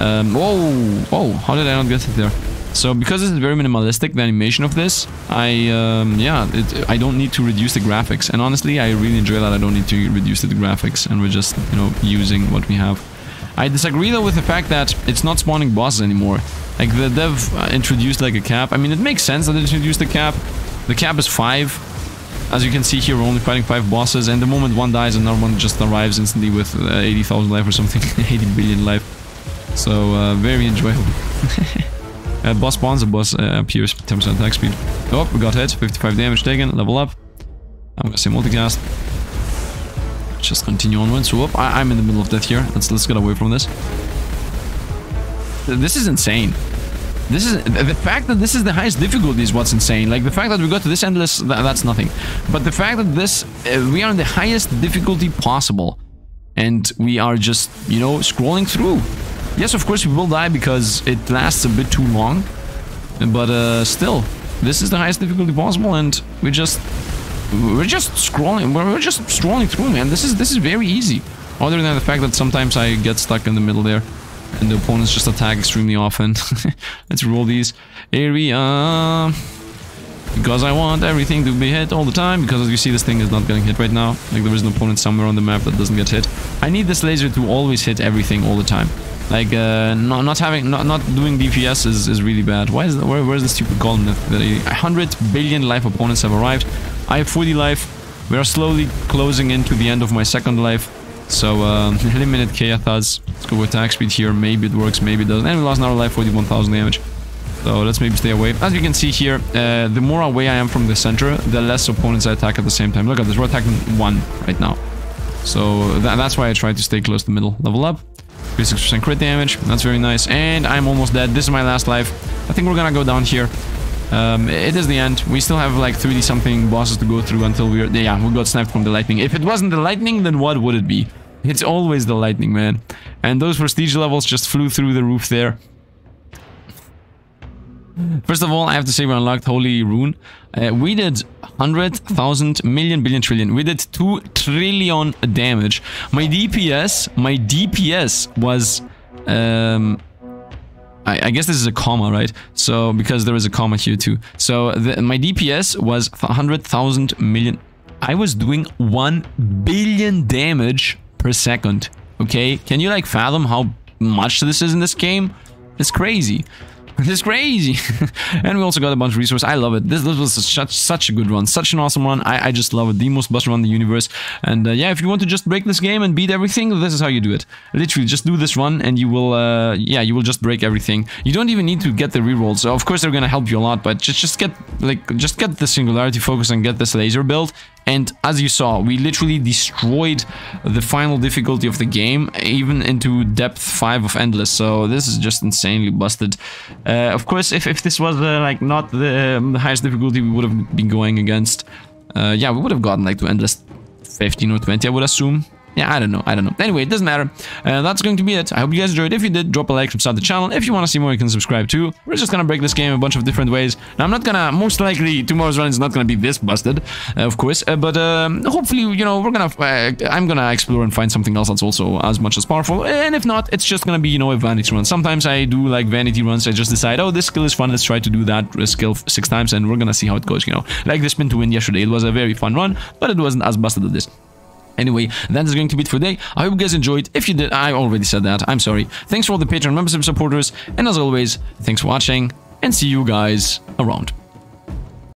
Um, whoa, whoa, how did I not get it there? So because is very minimalistic, the animation of this, I, um, yeah, it, I don't need to reduce the graphics. And honestly, I really enjoy that I don't need to reduce the graphics and we're just, you know, using what we have. I disagree though with the fact that it's not spawning bosses anymore. Like the dev uh, introduced like a cap. I mean, it makes sense that they introduced the cap. The cap is 5. As you can see here, we're only fighting 5 bosses, and the moment one dies, another one just arrives instantly with uh, 80,000 life or something, 80 billion life. So, uh, very enjoyable. uh, boss spawns, a boss uh, appears, 10% attack speed. Oh, we got hit, 55 damage taken, level up. I'm gonna say multicast. Just continue onwards. Up, I am in the middle of death here. Let's let's get away from this. This is insane. This is the fact that this is the highest difficulty is what's insane. Like the fact that we got to this endless, that, that's nothing. But the fact that this, uh, we are in the highest difficulty possible, and we are just, you know, scrolling through. Yes, of course we will die because it lasts a bit too long, but uh, still, this is the highest difficulty possible, and we just, we're just scrolling, we're just strolling through, man. This is this is very easy. Other than the fact that sometimes I get stuck in the middle there and the opponents just attack extremely often. Let's roll these. Area. because I want everything to be hit all the time, because as you see, this thing is not getting hit right now. Like, there is an opponent somewhere on the map that doesn't get hit. I need this laser to always hit everything all the time. Like, uh, not, not having, not, not doing DPS is, is really bad. Why is, where, where's the stupid that 100 billion life opponents have arrived? I have 40 life. We are slowly closing into the end of my second life. So, uh, eliminate Kayathas. Let's go with attack speed here. Maybe it works, maybe it doesn't. And we lost another life, 41,000 damage. So let's maybe stay away. As you can see here, uh, the more away I am from the center, the less opponents I attack at the same time. Look at this, we're attacking one right now. So th that's why I try to stay close to the middle. Level up, 36% crit damage, that's very nice. And I'm almost dead, this is my last life. I think we're gonna go down here. Um, it is the end. We still have like 30 something bosses to go through until we're... Yeah, we got sniped from the lightning. If it wasn't the lightning, then what would it be? It's always the lightning, man. And those prestige levels just flew through the roof there. First of all, I have to say we unlocked Holy Rune. Uh, we did 100,000 million billion trillion. We did 2 trillion damage. My DPS, my DPS was... Um, I, I, guess this is a comma, right? So, because there is a comma here too. So, the, my DPS was 100,000 million... I was doing 1 billion damage per second. Okay? Can you like fathom how much this is in this game? It's crazy. This is crazy. and we also got a bunch of resources. I love it. This, this was such such a good run. Such an awesome run. I, I just love it. The most bust run in the universe. And uh, yeah, if you want to just break this game and beat everything, this is how you do it. Literally, just do this run and you will, uh, yeah, you will just break everything. You don't even need to get the rerolls. So of course, they're gonna help you a lot, but just, just get, like, just get the singularity focus and get this laser build and as you saw, we literally destroyed the final difficulty of the game, even into depth 5 of Endless. So this is just insanely busted. Uh, of course, if, if this was uh, like not the, um, the, highest difficulty we would have been going against, uh, yeah, we would have gotten like to Endless 15 or 20, I would assume. Yeah, I don't know. I don't know. Anyway, it doesn't matter. Uh, that's going to be it. I hope you guys enjoyed. If you did, drop a like, subscribe to the channel. If you want to see more, you can subscribe too. We're just gonna break this game a bunch of different ways. Now, I'm not gonna, most likely, tomorrow's run is not gonna be this busted, uh, of course. Uh, but um, hopefully, you know, we're gonna, uh, I'm gonna explore and find something else that's also as much as powerful. And if not, it's just gonna be, you know, a vanity run. Sometimes I do like vanity runs. I just decide, oh, this skill is fun. Let's try to do that skill six times, and we're gonna see how it goes. You know, like the spin to win yesterday. It was a very fun run, but it wasn't as busted as this. Anyway, that is going to be it for today. I hope you guys enjoyed. If you did, I already said that. I'm sorry. Thanks for all the Patreon membership supporters. And as always, thanks for watching and see you guys around.